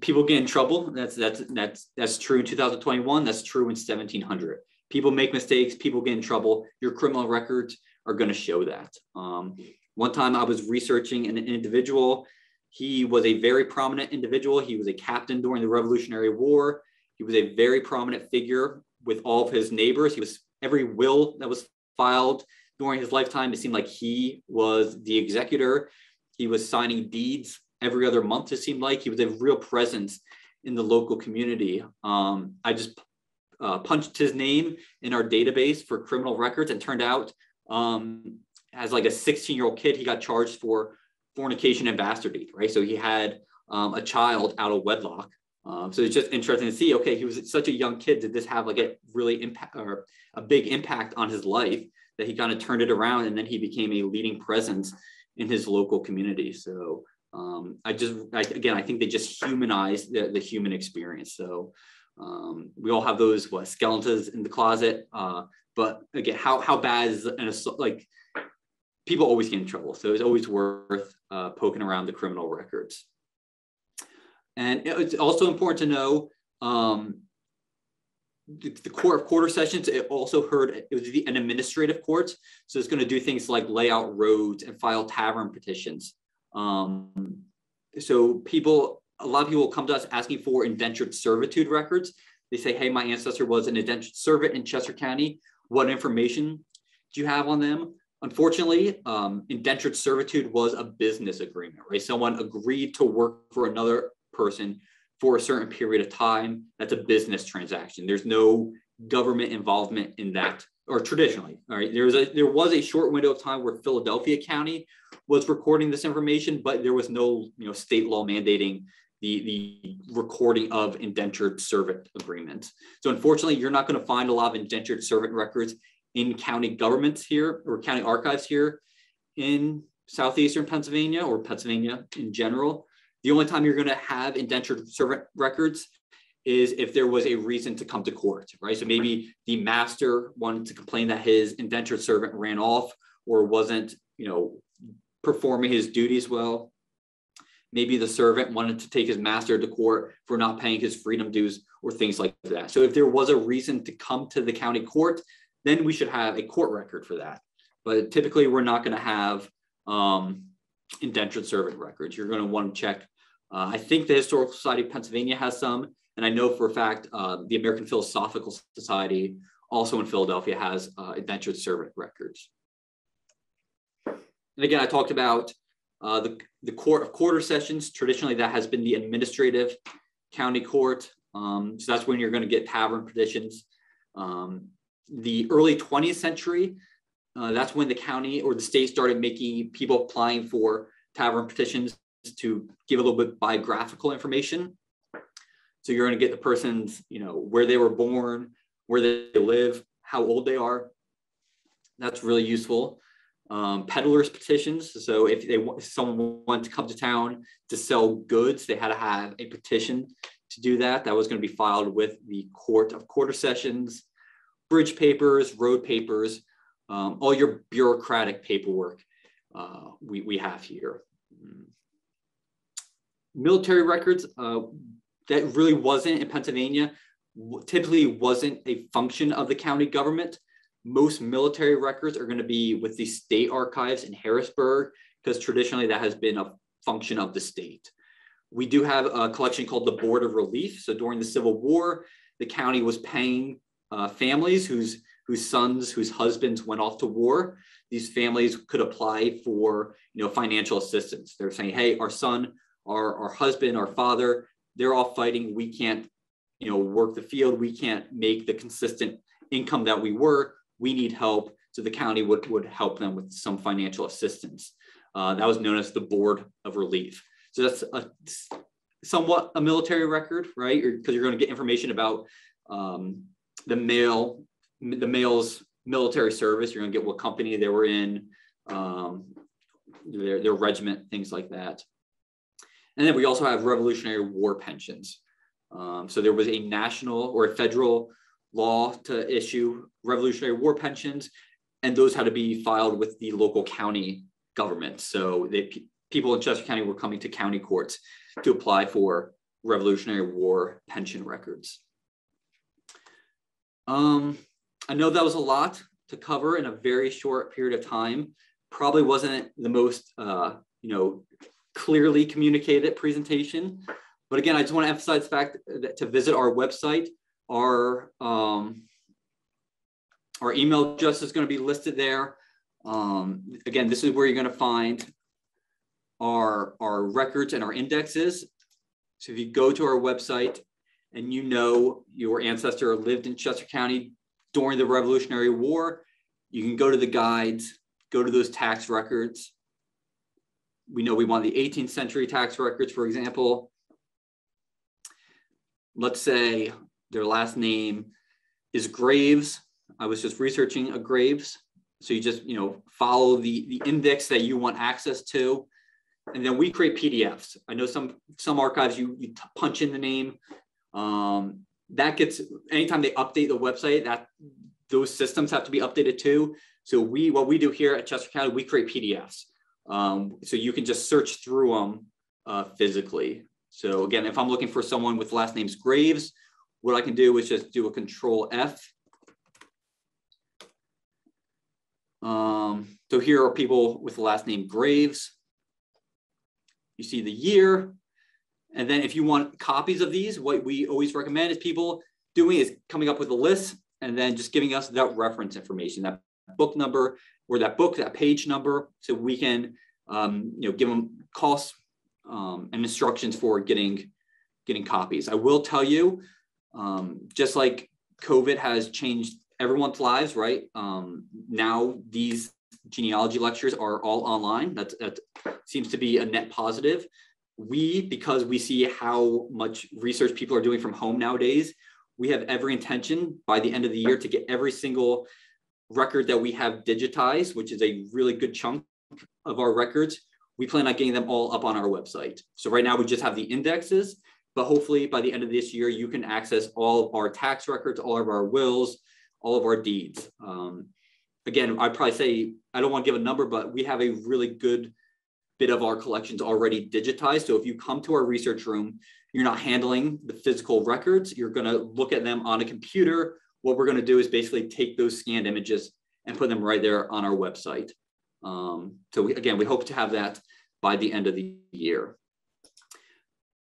people get in trouble. That's that's that's that's true in 2021. That's true in 1700. People make mistakes. People get in trouble. Your criminal records are going to show that. Um, one time, I was researching an individual. He was a very prominent individual. He was a captain during the Revolutionary War. He was a very prominent figure with all of his neighbors. He was every will that was filed during his lifetime. It seemed like he was the executor. He was signing deeds every other month, it seemed like. He was a real presence in the local community. Um, I just uh, punched his name in our database for criminal records and turned out um, as like a 16 year old kid, he got charged for fornication and bastardy, right? So he had um, a child out of wedlock. Um, so it's just interesting to see, okay, he was such a young kid. Did this have like a really impact or a big impact on his life that he kind of turned it around and then he became a leading presence in his local community. So um, I just, I, again, I think they just humanize the, the human experience. So um, we all have those what skeletons in the closet, uh, but again, how how bad is an assault? Like people always get in trouble, so it's always worth uh, poking around the criminal records. And it's also important to know um, the, the court of quarter sessions. It also heard it was the, an administrative court, so it's going to do things like lay out roads and file tavern petitions. Um, so people, a lot of people come to us asking for indentured servitude records. They say, hey, my ancestor was an indentured servant in Chester County. What information do you have on them? Unfortunately, um, indentured servitude was a business agreement, right? Someone agreed to work for another person for a certain period of time. That's a business transaction. There's no government involvement in that or traditionally, all right, there was a there was a short window of time where Philadelphia County was recording this information, but there was no you know state law mandating the the recording of indentured servant agreements. So unfortunately, you're not going to find a lot of indentured servant records in county governments here or county archives here in southeastern Pennsylvania or Pennsylvania in general, the only time you're going to have indentured servant records is if there was a reason to come to court, right? So maybe the master wanted to complain that his indentured servant ran off or wasn't, you know, performing his duties well. Maybe the servant wanted to take his master to court for not paying his freedom dues or things like that. So if there was a reason to come to the county court, then we should have a court record for that. But typically, we're not going to have um, indentured servant records. You're going to want to check. Uh, I think the Historical Society of Pennsylvania has some, and I know for a fact uh, the American Philosophical Society, also in Philadelphia, has uh, indentured servant records. And again, I talked about uh, the, the court of quarter sessions. Traditionally, that has been the administrative county court. Um, so that's when you're going to get tavern petitions. Um, the early 20th century, uh, that's when the county or the state started making people applying for tavern petitions to give a little bit biographical information. So you're going to get the person's, you know, where they were born, where they live, how old they are. That's really useful. Um, peddlers petitions. So if they if someone wanted to come to town to sell goods, they had to have a petition to do that. That was going to be filed with the court of quarter sessions, bridge papers, road papers, um, all your bureaucratic paperwork uh, we, we have here. Military records, uh, that really wasn't in Pennsylvania, typically wasn't a function of the county government. Most military records are going to be with the state archives in Harrisburg, because traditionally that has been a function of the state. We do have a collection called the Board of Relief. So during the Civil War, the county was paying uh, families whose whose sons, whose husbands went off to war. These families could apply for you know financial assistance. They're saying, hey, our son, our, our husband, our father, they're all fighting. We can't you know work the field. We can't make the consistent income that we were. We need help. So the county would, would help them with some financial assistance. Uh, that was known as the Board of Relief. So that's a, somewhat a military record, right? Because you're going to get information about um, the male, the male's military service. You're going to get what company they were in, um, their, their regiment, things like that. And then we also have Revolutionary War pensions. Um, so there was a national or a federal law to issue Revolutionary War pensions, and those had to be filed with the local county government. So they, people in Chester County were coming to county courts to apply for Revolutionary War pension records. Um, I know that was a lot to cover in a very short period of time. Probably wasn't the most, uh, you know, clearly communicated presentation. But again, I just want to emphasize the fact that to visit our website, our um, our email address is going to be listed there. Um, again, this is where you're going to find our, our records and our indexes. So if you go to our website and you know your ancestor lived in Chester County during the Revolutionary War, you can go to the guides, go to those tax records. We know we want the 18th century tax records, for example. Let's say their last name is Graves. I was just researching a Graves. So you just, you know, follow the, the index that you want access to. And then we create PDFs. I know some some archives you, you punch in the name. Um, that gets anytime they update the website, that those systems have to be updated too. So we what we do here at Chester County, we create PDFs. Um, so you can just search through them uh, physically. So again, if I'm looking for someone with last names Graves, what I can do is just do a control F. Um, so here are people with the last name Graves. You see the year. And then if you want copies of these, what we always recommend is people doing is coming up with a list and then just giving us that reference information, that book number or that book, that page number, so we can um, you know, give them costs um, and instructions for getting, getting copies. I will tell you, um, just like COVID has changed everyone's lives, right? Um, now these genealogy lectures are all online. That, that seems to be a net positive. We, because we see how much research people are doing from home nowadays, we have every intention by the end of the year to get every single record that we have digitized, which is a really good chunk of our records, we plan on getting them all up on our website. So right now we just have the indexes, but hopefully by the end of this year, you can access all of our tax records, all of our wills, all of our deeds. Um, again, I'd probably say, I don't want to give a number, but we have a really good bit of our collections already digitized. So if you come to our research room, you're not handling the physical records, you're going to look at them on a computer. What we're going to do is basically take those scanned images and put them right there on our website. Um, so we, again, we hope to have that by the end of the year.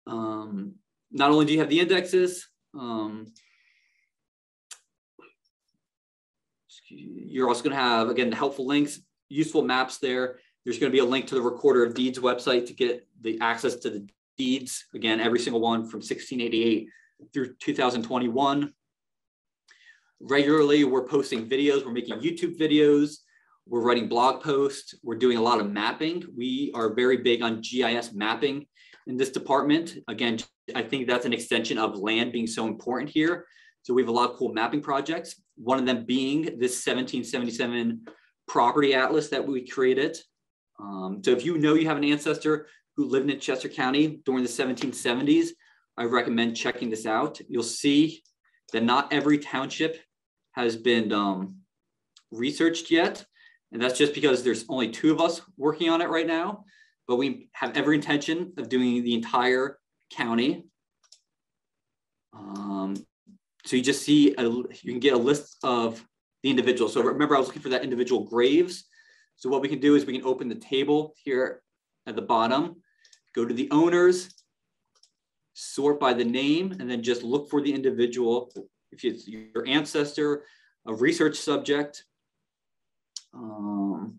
Um, not only do you have the indexes, um, you're also going to have, again, the helpful links, useful maps there. There's going to be a link to the Recorder of Deeds website to get the access to the deeds, again, every single one from 1688 through 2021. Regularly, we're posting videos, we're making YouTube videos, we're writing blog posts, we're doing a lot of mapping. We are very big on GIS mapping in this department. Again, I think that's an extension of land being so important here. So we have a lot of cool mapping projects. One of them being this 1777 property atlas that we created. Um, so if you know you have an ancestor who lived in Chester County during the 1770s, I recommend checking this out. You'll see that not every township has been um, researched yet. And that's just because there's only two of us working on it right now, but we have every intention of doing the entire county. Um, so you just see, a, you can get a list of the individuals. So remember I was looking for that individual graves. So what we can do is we can open the table here at the bottom, go to the owners, sort by the name, and then just look for the individual. If it's your ancestor, a research subject. Um,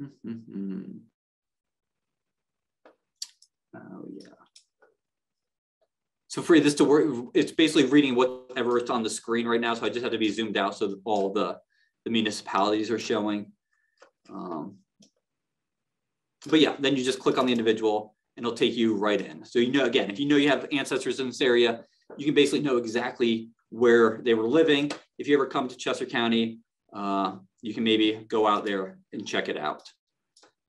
*laughs* oh yeah. So for this to work, it's basically reading whatever it's on the screen right now. So I just have to be zoomed out so all the, the municipalities are showing. Um, but yeah, then you just click on the individual and it'll take you right in. So you know, again, if you know you have ancestors in this area, you can basically know exactly where they were living. If you ever come to Chester County, uh, you can maybe go out there and check it out.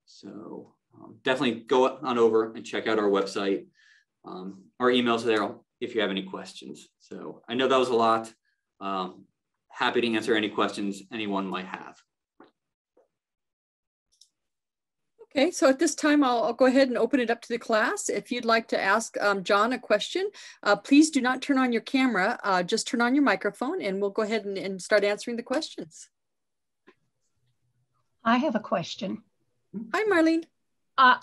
So um, definitely go on over and check out our website. Um, our emails there if you have any questions. So I know that was a lot. Um, happy to answer any questions anyone might have. Okay, so at this time, I'll, I'll, go ahead and open it up to the class. If you'd like to ask um, John a question, uh, please do not turn on your camera, uh, just turn on your microphone and we'll go ahead and, and start answering the questions. I have a question. Hi, Marlene. Uh,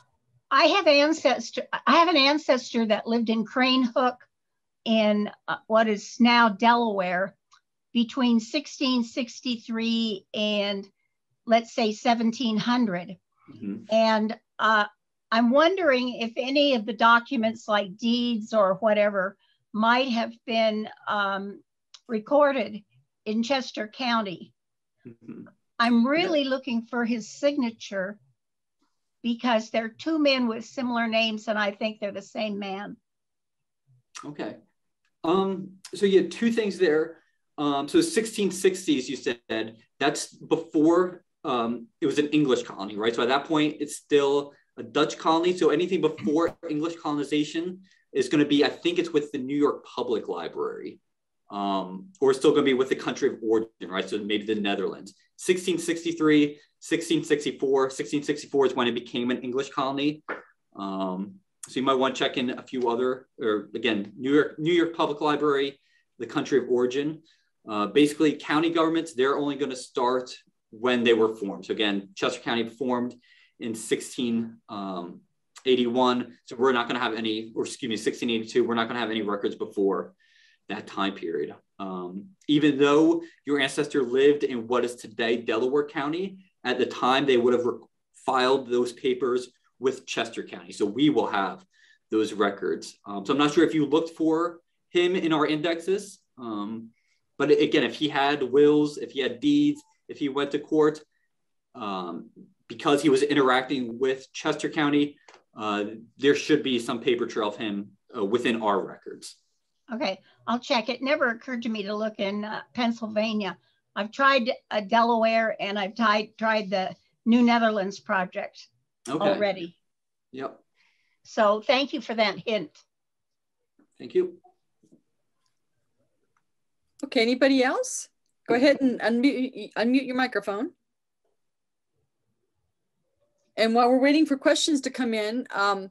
I have ancestor. I have an ancestor that lived in Crane Hook, in uh, what is now Delaware, between 1663 and let's say 1700. Mm-hmm. And uh, I'm wondering if any of the documents, like deeds or whatever, might have been um, recorded in Chester County. Mm-hmm. I'm really yeah. looking for his signature because they're two men with similar names and I think they're the same man. Okay. Um, so you had two things there. Um, so 1660s, you said that's before um, it was an English colony, right? So at that point, it's still a Dutch colony. So anything before English colonization is going to be, I think it's with the New York Public Library, um, or still going to be with the country of origin, right? So maybe the Netherlands. 1663 1664. 1664 is when it became an English colony. Um, so you might want to check in a few other, or again, New York, New York Public Library, the country of origin. Uh, basically, county governments, they're only going to start when they were formed. So again, Chester County formed in 1681. Um, so we're not going to have any, or excuse me, 1682, we're not going to have any records before that time period. Um, even though your ancestor lived in what is today Delaware County, at the time they would have filed those papers with Chester County. So we will have those records. Um, so I'm not sure if you looked for him in our indexes, um, but again, if he had wills, if he had deeds, if he went to court, um, because he was interacting with Chester County, uh, there should be some paper trail of him uh, within our records. Okay, I'll check. It never occurred to me to look in uh, Pennsylvania I've tried a Delaware and I've tried tried the New Netherlands project Okay. already. Yep. So thank you for that hint. Thank you. Okay, anybody else? Go ahead and unmute, unmute your microphone. And while we're waiting for questions to come in, um,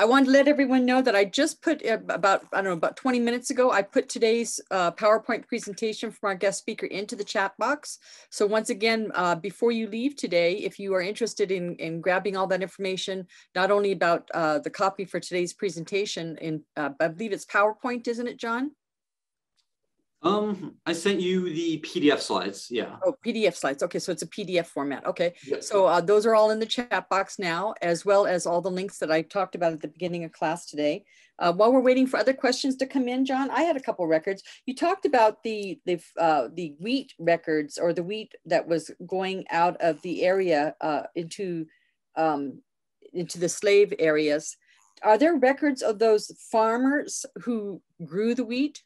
I want to let everyone know that I just put uh, about, I don't know, about 20 minutes ago, I put today's uh, PowerPoint presentation from our guest speaker into the chat box. So once again, uh, before you leave today, if you are interested in, in grabbing all that information, not only about uh, the copy for today's presentation, in uh, I believe it's PowerPoint, isn't it, John? Um, I sent you the PDF slides. Yeah. Oh, PDF slides. Okay, so it's a PDF format. Okay. Yep. So uh, those are all in the chat box now, as well as all the links that I talked about at the beginning of class today. Uh, while we're waiting for other questions to come in, John, I had a couple records. You talked about the the uh, the wheat records or the wheat that was going out of the area uh, into um, into the slave areas. Are there records of those farmers who grew the wheat?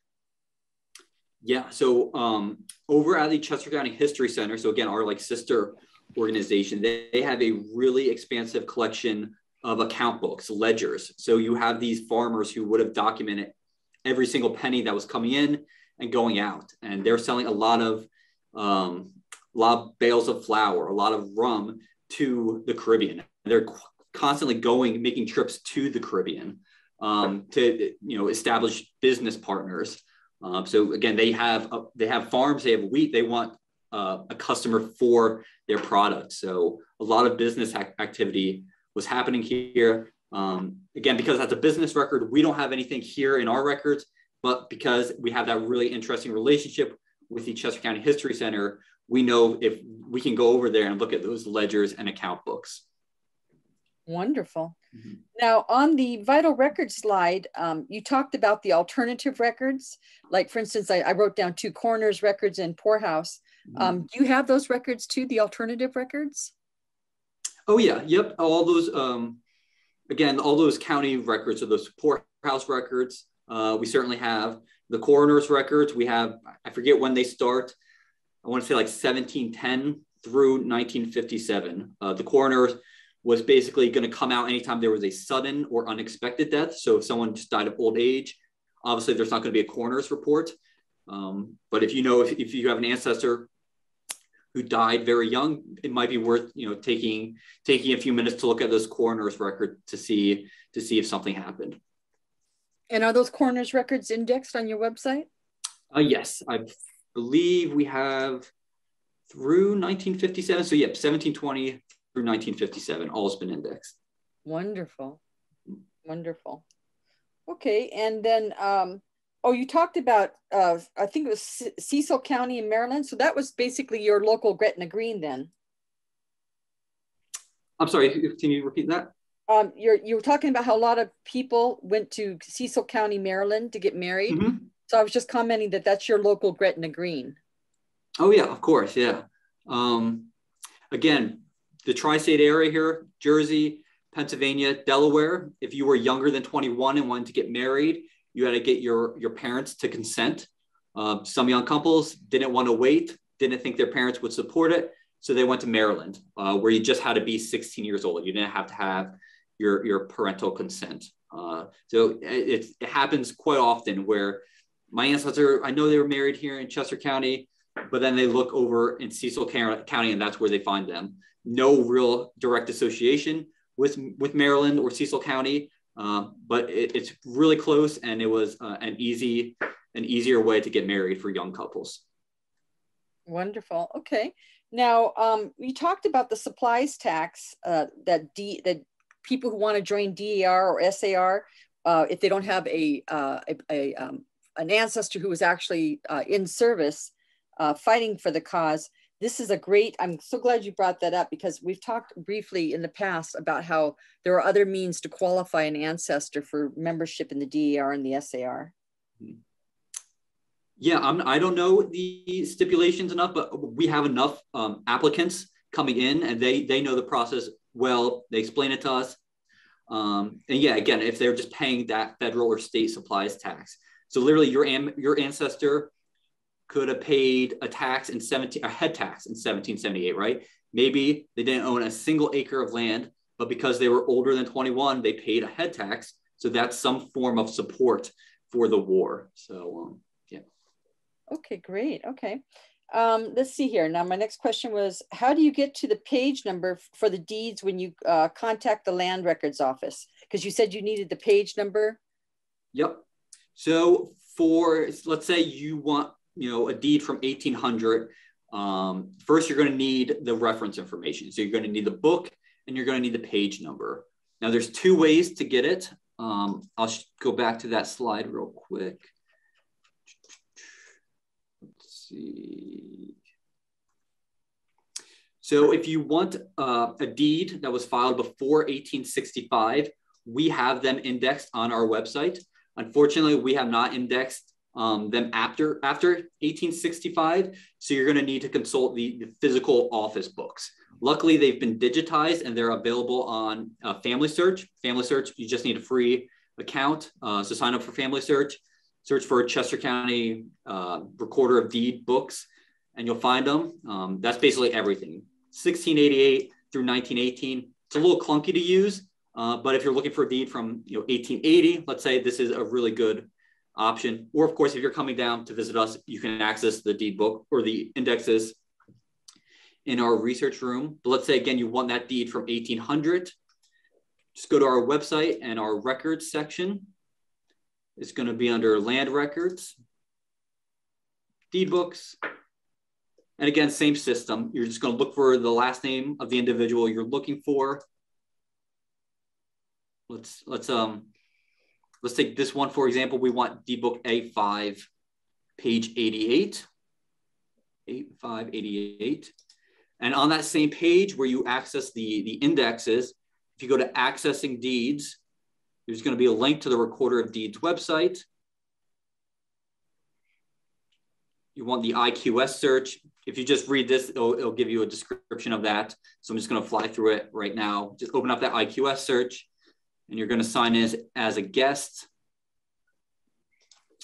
Yeah. So um, over at the Chester County History Center, so again, our like sister organization, they, they have a really expansive collection of account books, ledgers. So you have these farmers who would have documented every single penny that was coming in and going out, and they're selling a lot of um, a lot of bales of flour, a lot of rum to the Caribbean. They're constantly going, making trips to the Caribbean um, to you know establish business partners. Um, so again, they have uh, they have farms, they have wheat, they want uh, a customer for their product. So a lot of business ac- activity was happening here. Um, again, because that's a business record, we don't have anything here in our records, but because we have that really interesting relationship with the Chester County History Center, we know if we can go over there and look at those ledgers and account books. Wonderful. Mm-hmm. Now, on the vital record slide, um, you talked about the alternative records. Like, for instance, I, I wrote down two coroners records and poorhouse. Mm-hmm. Um, do you have those records too, the alternative records? Oh, yeah. Yep. All those, um, again, all those county records, or those poorhouse records, uh, we certainly have. The coroner's records, we have, I forget when they start. I want to say like 1710 through 1957. Uh, the coroner's was basically going to come out anytime there was a sudden or unexpected death. So if someone just died of old age, obviously there's not going to be a coroner's report. Um, but if you know if, if you have an ancestor who died very young, it might be worth you know taking taking a few minutes to look at this coroner's record to see to see if something happened. And are those coroner's records indexed on your website? Uh, yes, I believe we have through 1957. So, yep, 1720 through 1957. All has been indexed. Wonderful. Wonderful. Okay. And then, um, oh, you talked about, uh, I think it was C Cecil County in Maryland. So that was basically your local Gretna Green then. I'm sorry, can you repeat that? Um, you're, you were talking about how a lot of people went to Cecil County, Maryland to get married. Mm -hmm. So I was just commenting that that's your local Gretna Green. Oh yeah, of course. Yeah. Um, again, the tri-state area here, Jersey, Pennsylvania, Delaware, if you were younger than 21 and wanted to get married, you had to get your, your parents to consent. Uh, some young couples didn't want to wait, didn't think their parents would support it. So they went to Maryland, uh, where you just had to be 16 years old. You didn't have to have your, your parental consent. Uh, so it, it happens quite often where my ancestor, I know they were married here in Chester County, but then they look over in Cecil County and that's where they find them no real direct association with with Maryland or Cecil County, um, but it, it's really close, and it was uh, an easy an easier way to get married for young couples. Wonderful. Okay. Now, um, we talked about the supplies tax uh, that D that people who want to join DAR or SAR, uh, if they don't have a, uh, a, a um, an ancestor who was actually uh, in service uh, fighting for the cause, this is a great, I'm so glad you brought that up because we've talked briefly in the past about how there are other means to qualify an ancestor for membership in the DAR and the SAR. Yeah, I'm, I don't know the stipulations enough, but we have enough um, applicants coming in and they, they know the process well. They explain it to us. Um, and yeah, again, if they're just paying that federal or state supplies tax. So literally your, your ancestor could have paid a tax in 17 a head tax in 1778 right Maybe they didn't own a single acre of land, but because they were older than 21, they paid a head tax. So that's some form of support for the war. So, um, yeah. Okay, great. Okay. Um, let's see here. Now, my next question was, how do you get to the page number for the deeds when you uh, contact the land records office? Because you said you needed the page number. Yep. So for, let's say you want, you know, a deed from 1800, um, first you're going to need the reference information. So you're going to need the book and you're going to need the page number. Now there's two ways to get it. Um, I'll go back to that slide real quick. Let's see. So if you want uh, a deed that was filed before 1865, we have them indexed on our website. Unfortunately, we have not indexed um, them after, after 1865. So you're gonna need to consult the, the physical office books. Luckily, they've been digitized and they're available on uh, Family Search. Family Search, you just need a free account. Uh, so sign up for Family Search, search for Chester County uh, Recorder of Deed books, and you'll find them. Um, that's basically everything. 1688 through 1918. It's a little clunky to use, uh, but if you're looking for a deed from you know 1880, let's say this is a really good option. Or of course, if you're coming down to visit us, you can access the deed book or the indexes in our research room. But let's say again, you want that deed from 1800. Just go to our website and our records section. It's going to be under land records, deed books. And again, same system. You're just going to look for the last name of the individual you're looking for. Let's let's um let's take this one for example. We want deed book A5, page 88. 8588. And on that same page where you access the, the indexes, if you go to accessing deeds, there's going to be a link to the Recorder of Deeds website. You want the IQS search. If you just read this, it'll, it'll give you a description of that. So I'm just going to fly through it right now. Just open up that IQS search and you're going to sign in as, as a guest.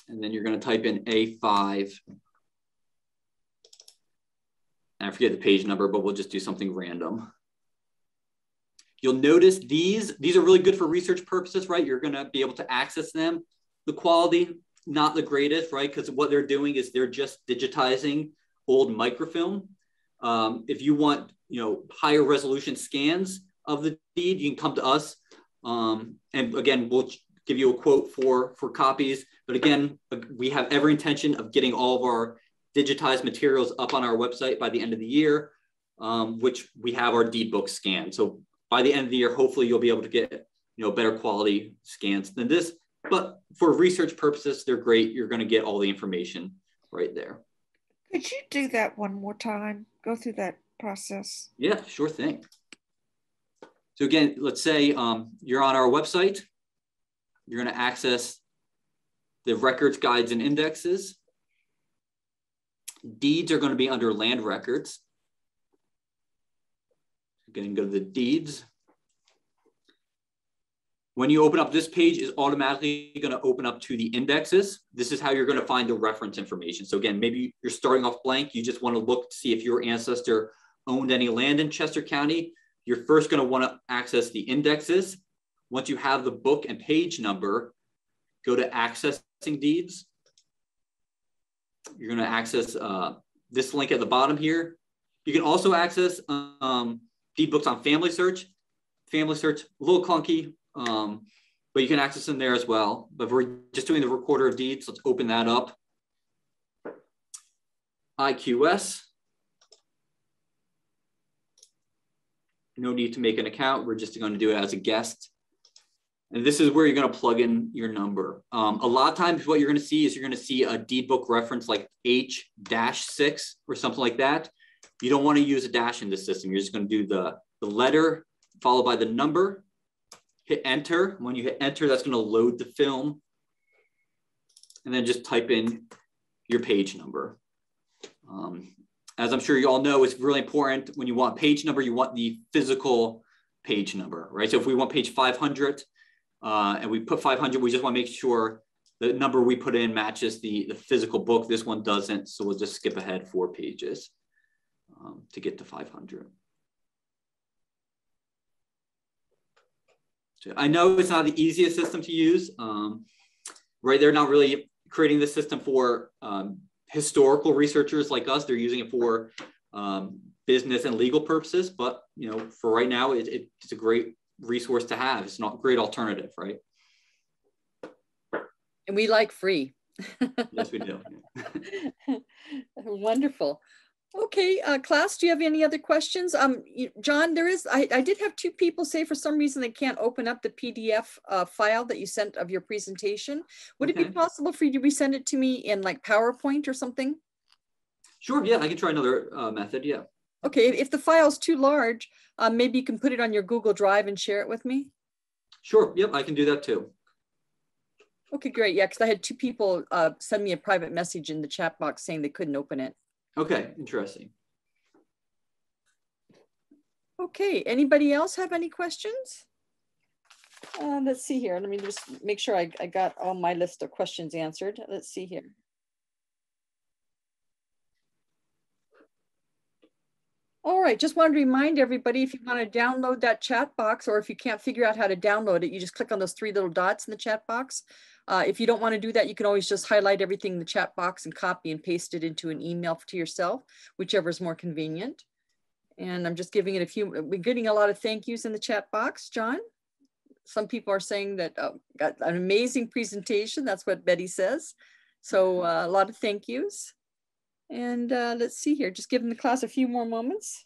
And then you're going to type in A5 I forget the page number, but we'll just do something random. You'll notice these, these are really good for research purposes, right? You're gonna be able to access them. The quality, not the greatest, right? Because what they're doing is they're just digitizing old microfilm. Um, if you want, you know, higher resolution scans of the deed, you can come to us. Um, and again, we'll give you a quote for, for copies. But again, we have every intention of getting all of our digitized materials up on our website by the end of the year, um, which we have our deed book scanned. So by the end of the year, hopefully you'll be able to get you know better quality scans than this. But for research purposes, they're great. You're going to get all the information right there. Could you do that one more time? Go through that process. Yeah, sure thing. So again, let's say um, you're on our website. You're going to access the records, guides, and indexes. Deeds are going to be under land records. Again, go to the deeds. When you open up this page is automatically going to open up to the indexes. This is how you're going to find the reference information. So again, maybe you're starting off blank. You just want to look to see if your ancestor owned any land in Chester County. You're first going to want to access the indexes. Once you have the book and page number, go to accessing deeds you're going to access uh, this link at the bottom here. You can also access um, deed books on Family Search. Family Search, a little clunky, um, but you can access them there as well. But we're just doing the recorder of deeds. Let's open that up. IQS. No need to make an account. We're just going to do it as a guest. And this is where you're going to plug in your number. Um, a lot of times what you're going to see is you're going to see a deed book reference like H-6 or something like that. You don't want to use a dash in this system. You're just going to do the, the letter followed by the number, hit enter. When you hit enter, that's going to load the film. And then just type in your page number. Um, as I'm sure you all know, it's really important when you want page number, you want the physical page number, right? So if we want page 500 uh, and we put 500, we just want to make sure the number we put in matches the, the physical book. This one doesn't, so we'll just skip ahead four pages um, to get to 500. So I know it's not the easiest system to use, um, right? They're not really creating the system for um, historical researchers like us. They're using it for um, business and legal purposes. But you know, for right now, it, it's a great resource to have. It's not a great alternative, right? And we like free. yes, we do. *laughs* Wonderful. Okay, uh, class, do you have any other questions? Um, John, there is, I, I did have two people say for some reason they can't open up the PDF uh, file that you sent of your presentation. Would okay. it be possible for you to resend it to me in like PowerPoint or something? Sure, yeah, I can try another uh, method, yeah. Okay, if, the file's too large, uh, maybe you can put it on your Google Drive and share it with me? Sure, yep, I can do that too. Okay, great. Yeah, because I had two people uh, send me a private message in the chat box saying they couldn't open it. Okay, interesting. Okay, anybody else have any questions? Uh, let's see here. Let me just make sure I, I got all my list of questions answered. Let's see here. All right, just wanted to remind everybody if you want to download that chat box or if you can't figure out how to download it, you just click on those three little dots in the chat box. Uh, if you don't want to do that, you can always just highlight everything in the chat box and copy and paste it into an email to yourself, whichever is more convenient. And I'm just giving it a few, we're getting a lot of thank yous in the chat box, John. Some people are saying that oh, got an amazing presentation. That's what Betty says. So uh, a lot of thank yous. And uh, let's see here, just giving the class a few more moments.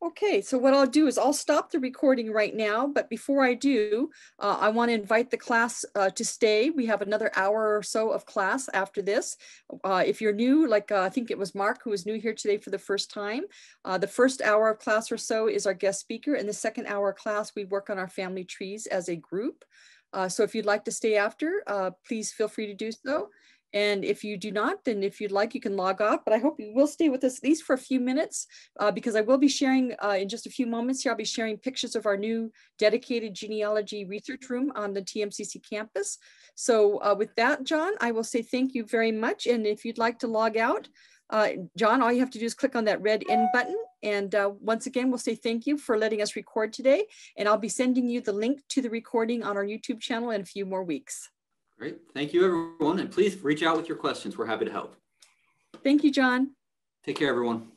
Okay, so what I'll do is I'll stop the recording right now, but before I do, uh, I want to invite the class uh, to stay. We have another hour or so of class after this. Uh, if you're new, like uh, I think it was Mark who was new here today for the first time, uh, the first hour of class or so is our guest speaker. and the second hour of class, we work on our family trees as a group. Uh, so if you'd like to stay after, uh, please feel free to do so. And if you do not, then if you'd like, you can log off. But I hope you will stay with us at least for a few minutes uh, because I will be sharing uh, in just a few moments here, I'll be sharing pictures of our new dedicated genealogy research room on the TMCC campus. So uh, with that, John, I will say thank you very much. And if you'd like to log out, uh, John, all you have to do is click on that red end button. And uh, once again, we'll say thank you for letting us record today. And I'll be sending you the link to the recording on our YouTube channel in a few more weeks. Great. Thank you, everyone. And please reach out with your questions. We're happy to help. Thank you, John. Take care, everyone.